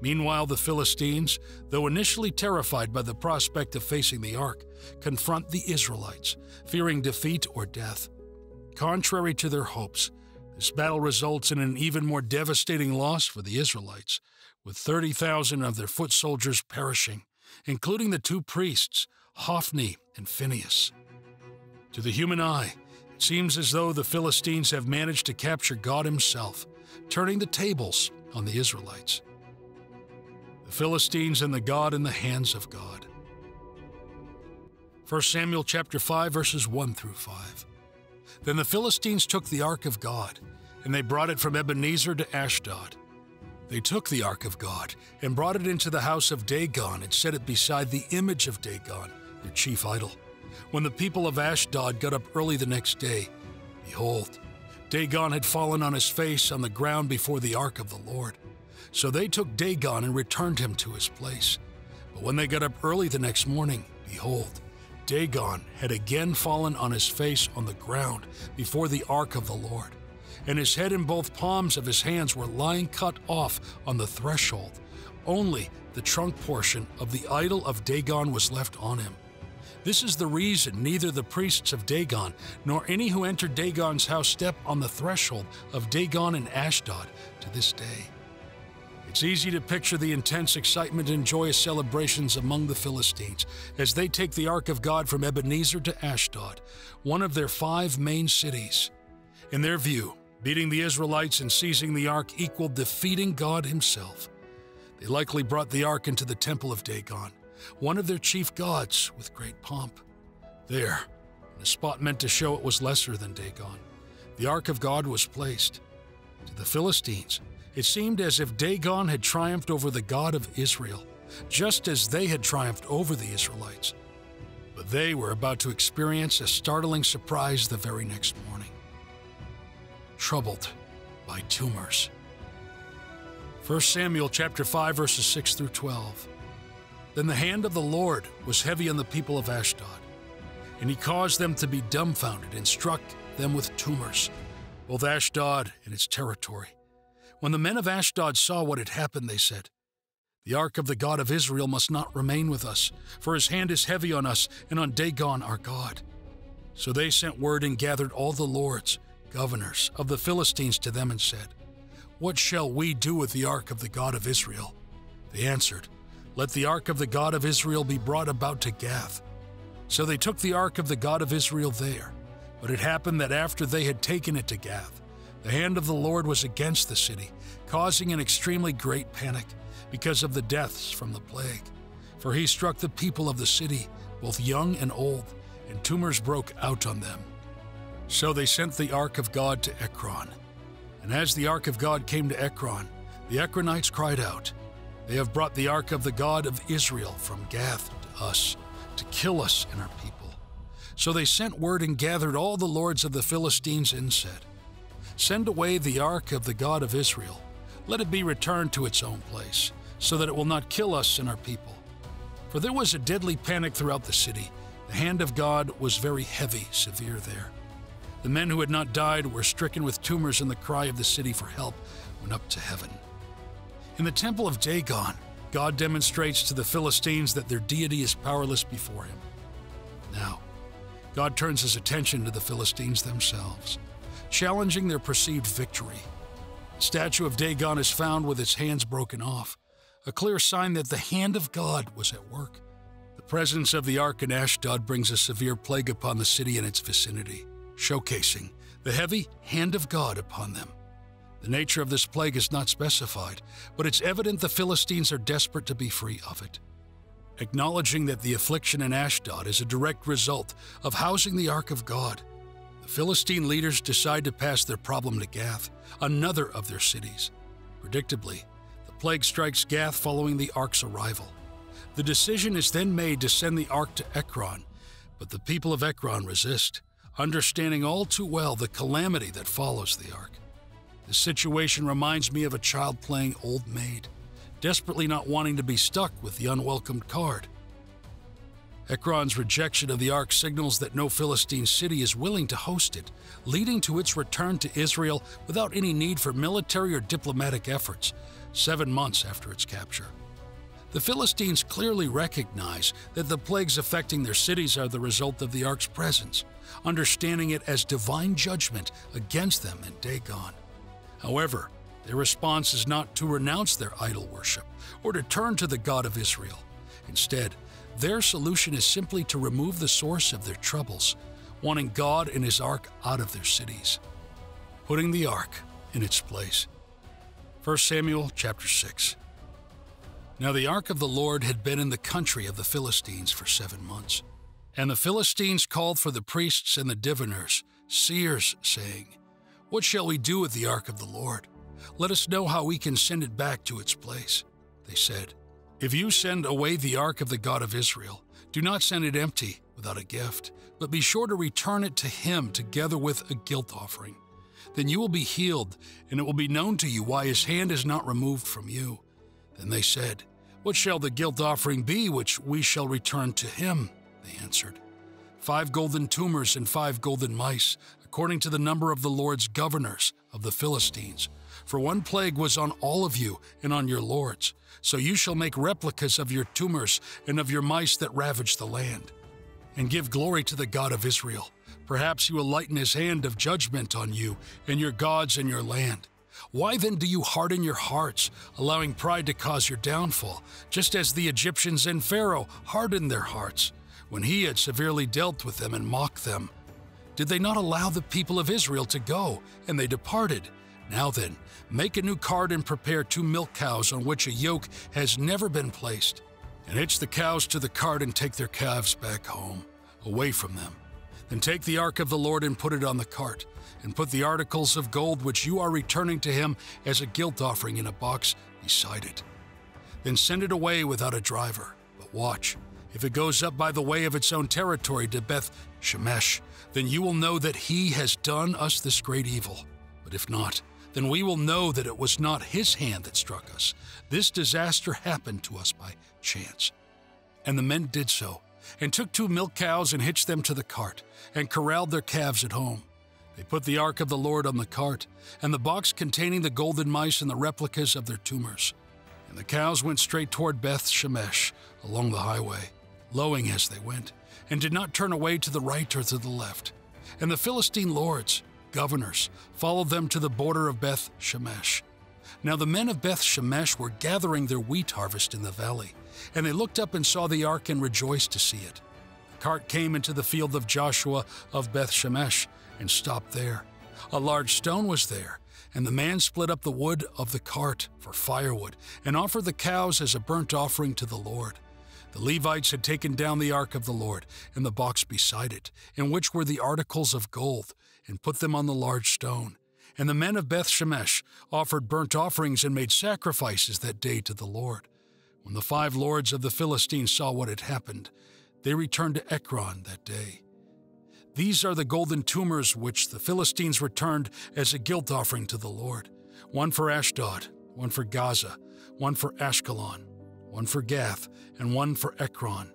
Meanwhile, the Philistines, though initially terrified by the prospect of facing the ark, confront the Israelites, fearing defeat or death. Contrary to their hopes, this battle results in an even more devastating loss for the Israelites, with 30,000 of their foot soldiers perishing, including the two priests, Hophni and Phinehas. To the human eye, it seems as though the Philistines have managed to capture God Himself, turning the tables on the Israelites. The Philistines and the God in the hands of God. 1 Samuel chapter 5 verses 1 through 5. Then the Philistines took the ark of God, and they brought it from Ebenezer to Ashdod. They took the ark of God and brought it into the house of Dagon and set it beside the image of Dagon, their chief idol. When the people of Ashdod got up early the next day, behold, Dagon had fallen on his face on the ground before the ark of the Lord. So they took Dagon and returned him to his place. But when they got up early the next morning, behold, Dagon had again fallen on his face on the ground before the ark of the Lord, and his head and both palms of his hands were lying cut off on the threshold. Only the trunk portion of the idol of Dagon was left on him. This is the reason neither the priests of Dagon nor any who enter Dagon's house step on the threshold of Dagon and Ashdod to this day. It's easy to picture the intense excitement and joyous celebrations among the Philistines as they take the Ark of God from Ebenezer to Ashdod, one of their five main cities. In their view, beating the Israelites and seizing the Ark equaled defeating God Himself. They likely brought the Ark into the temple of Dagon one of their chief gods, with great pomp. There, in a spot meant to show it was lesser than Dagon, the Ark of God was placed. To the Philistines, it seemed as if Dagon had triumphed over the God of Israel, just as they had triumphed over the Israelites. But they were about to experience a startling surprise the very next morning. Troubled by tumors. 1 Samuel chapter 5 verses 6 through 12. Then the hand of the Lord was heavy on the people of Ashdod, and he caused them to be dumbfounded and struck them with tumors, both Ashdod and its territory. When the men of Ashdod saw what had happened, they said, The ark of the God of Israel must not remain with us, for his hand is heavy on us and on Dagon our God. So they sent word and gathered all the lords, governors of the Philistines to them and said, What shall we do with the ark of the God of Israel? They answered, let the ark of the God of Israel be brought about to Gath. So they took the ark of the God of Israel there. But it happened that after they had taken it to Gath, the hand of the Lord was against the city, causing an extremely great panic because of the deaths from the plague. For he struck the people of the city, both young and old, and tumors broke out on them. So they sent the ark of God to Ekron. And as the ark of God came to Ekron, the Ekronites cried out, they have brought the ark of the God of Israel from Gath to us, to kill us and our people. So they sent word and gathered all the lords of the Philistines and said, Send away the ark of the God of Israel. Let it be returned to its own place, so that it will not kill us and our people. For there was a deadly panic throughout the city. The hand of God was very heavy, severe there. The men who had not died were stricken with tumors, and the cry of the city for help went up to heaven. In the temple of Dagon, God demonstrates to the Philistines that their deity is powerless before him. Now, God turns his attention to the Philistines themselves, challenging their perceived victory. The statue of Dagon is found with its hands broken off, a clear sign that the hand of God was at work. The presence of the ark in Ashdod brings a severe plague upon the city and its vicinity, showcasing the heavy hand of God upon them. The nature of this plague is not specified, but it's evident the Philistines are desperate to be free of it. Acknowledging that the affliction in Ashdod is a direct result of housing the Ark of God, the Philistine leaders decide to pass their problem to Gath, another of their cities. Predictably, the plague strikes Gath following the Ark's arrival. The decision is then made to send the Ark to Ekron, but the people of Ekron resist, understanding all too well the calamity that follows the Ark. The situation reminds me of a child playing old maid, desperately not wanting to be stuck with the unwelcomed card. Ekron's rejection of the Ark signals that no Philistine city is willing to host it, leading to its return to Israel without any need for military or diplomatic efforts, seven months after its capture. The Philistines clearly recognize that the plagues affecting their cities are the result of the Ark's presence, understanding it as divine judgment against them in Dagon. However, their response is not to renounce their idol worship or to turn to the God of Israel. Instead, their solution is simply to remove the source of their troubles, wanting God and His ark out of their cities, putting the ark in its place. 1 Samuel chapter 6. Now the ark of the Lord had been in the country of the Philistines for seven months. And the Philistines called for the priests and the diviners, seers, saying, What shall we do with the ark of the Lord? Let us know how we can send it back to its place. They said, If you send away the ark of the God of Israel, do not send it empty without a gift, but be sure to return it to him together with a guilt offering. Then you will be healed, and it will be known to you why his hand is not removed from you. Then they said, What shall the guilt offering be which we shall return to him? They answered, Five golden tumors and five golden mice, according to the number of the Lord's governors of the Philistines. For one plague was on all of you and on your lords. So you shall make replicas of your tumors and of your mice that ravage the land. And give glory to the God of Israel. Perhaps he will lighten his hand of judgment on you and your gods and your land. Why then do you harden your hearts, allowing pride to cause your downfall, just as the Egyptians and Pharaoh hardened their hearts, when he had severely dealt with them and mocked them? Did they not allow the people of Israel to go, and they departed? Now then, make a new cart and prepare two milk cows on which a yoke has never been placed, and hitch the cows to the cart and take their calves back home, away from them. Then take the ark of the Lord and put it on the cart, and put the articles of gold which you are returning to him as a guilt offering in a box beside it. Then send it away without a driver. But watch, if it goes up by the way of its own territory to Beth Shemesh, then you will know that he has done us this great evil. But if not, then we will know that it was not his hand that struck us. This disaster happened to us by chance. And the men did so, and took two milk cows and hitched them to the cart, and corralled their calves at home. They put the ark of the Lord on the cart, and the box containing the golden mice and the replicas of their tumors. And the cows went straight toward Beth Shemesh along the highway, lowing as they went, and did not turn away to the right or to the left. And the Philistine lords, governors, followed them to the border of Beth Shemesh. Now the men of Beth Shemesh were gathering their wheat harvest in the valley, and they looked up and saw the ark and rejoiced to see it. The cart came into the field of Joshua of Beth Shemesh and stopped there. A large stone was there, and the man split up the wood of the cart for firewood and offered the cows as a burnt offering to the Lord. The Levites had taken down the ark of the Lord and the box beside it, in which were the articles of gold, and put them on the large stone. And the men of Beth Shemesh offered burnt offerings and made sacrifices that day to the Lord. When the five lords of the Philistines saw what had happened, they returned to Ekron that day. These are the golden tumors which the Philistines returned as a guilt offering to the Lord one for Ashdod, one for Gaza, one for Ashkelon, one for Gath, and one for Ekron,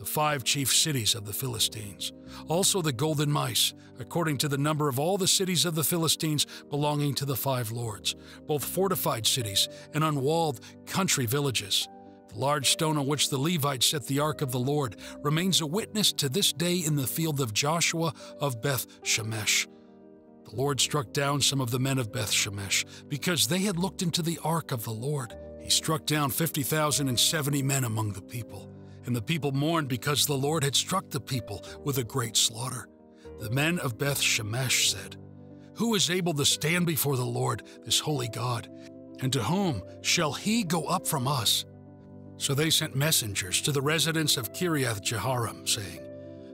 the five chief cities of the Philistines. Also the golden mice, according to the number of all the cities of the Philistines belonging to the five lords, both fortified cities and unwalled country villages. The large stone on which the Levites set the ark of the Lord remains a witness to this day in the field of Joshua of Beth Shemesh. The Lord struck down some of the men of Beth Shemesh because they had looked into the ark of the Lord. He struck down 50,070 men among the people, and the people mourned because the Lord had struck the people with a great slaughter. The men of Beth Shemesh said, Who is able to stand before the Lord, this holy God? And to whom shall he go up from us? So they sent messengers to the residents of Kiriath Jearim, saying,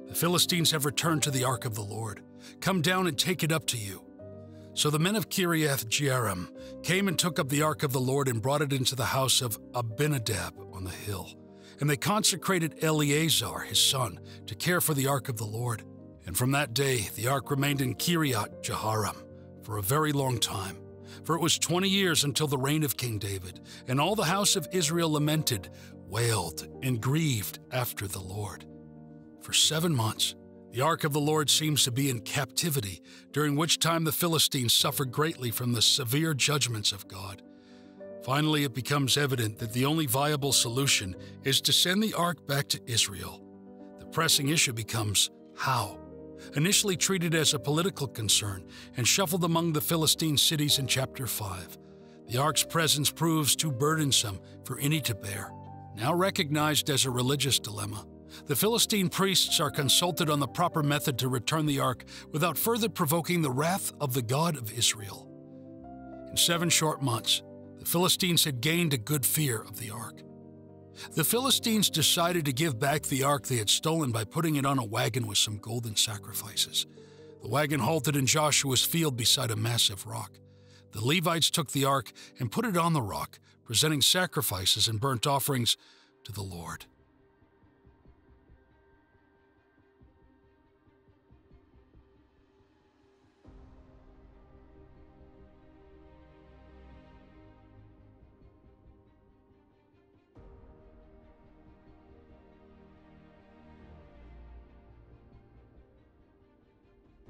The Philistines have returned to the ark of the Lord. Come down and take it up to you. So the men of Kiriath Jearim came and took up the ark of the Lord and brought it into the house of Abinadab on the hill. And they consecrated Eleazar, his son, to care for the ark of the Lord. And from that day the ark remained in Kiriath Jearim for a very long time. For it was twenty years until the reign of King David, and all the house of Israel lamented, wailed, and grieved after the Lord. For seven months, the ark of the Lord seems to be in captivity, during which time the Philistines suffer greatly from the severe judgments of God. Finally, it becomes evident that the only viable solution is to send the ark back to Israel. The pressing issue becomes how? initially treated as a political concern and shuffled among the Philistine cities in chapter 5. The ark's presence proves too burdensome for any to bear. Now recognized as a religious dilemma, the Philistine priests are consulted on the proper method to return the ark without further provoking the wrath of the God of Israel. In seven short months, the Philistines had gained a good fear of the ark. The Philistines decided to give back the ark they had stolen by putting it on a wagon with some golden sacrifices. The wagon halted in Joshua's field beside a massive rock. The Levites took the ark and put it on the rock, presenting sacrifices and burnt offerings to the Lord.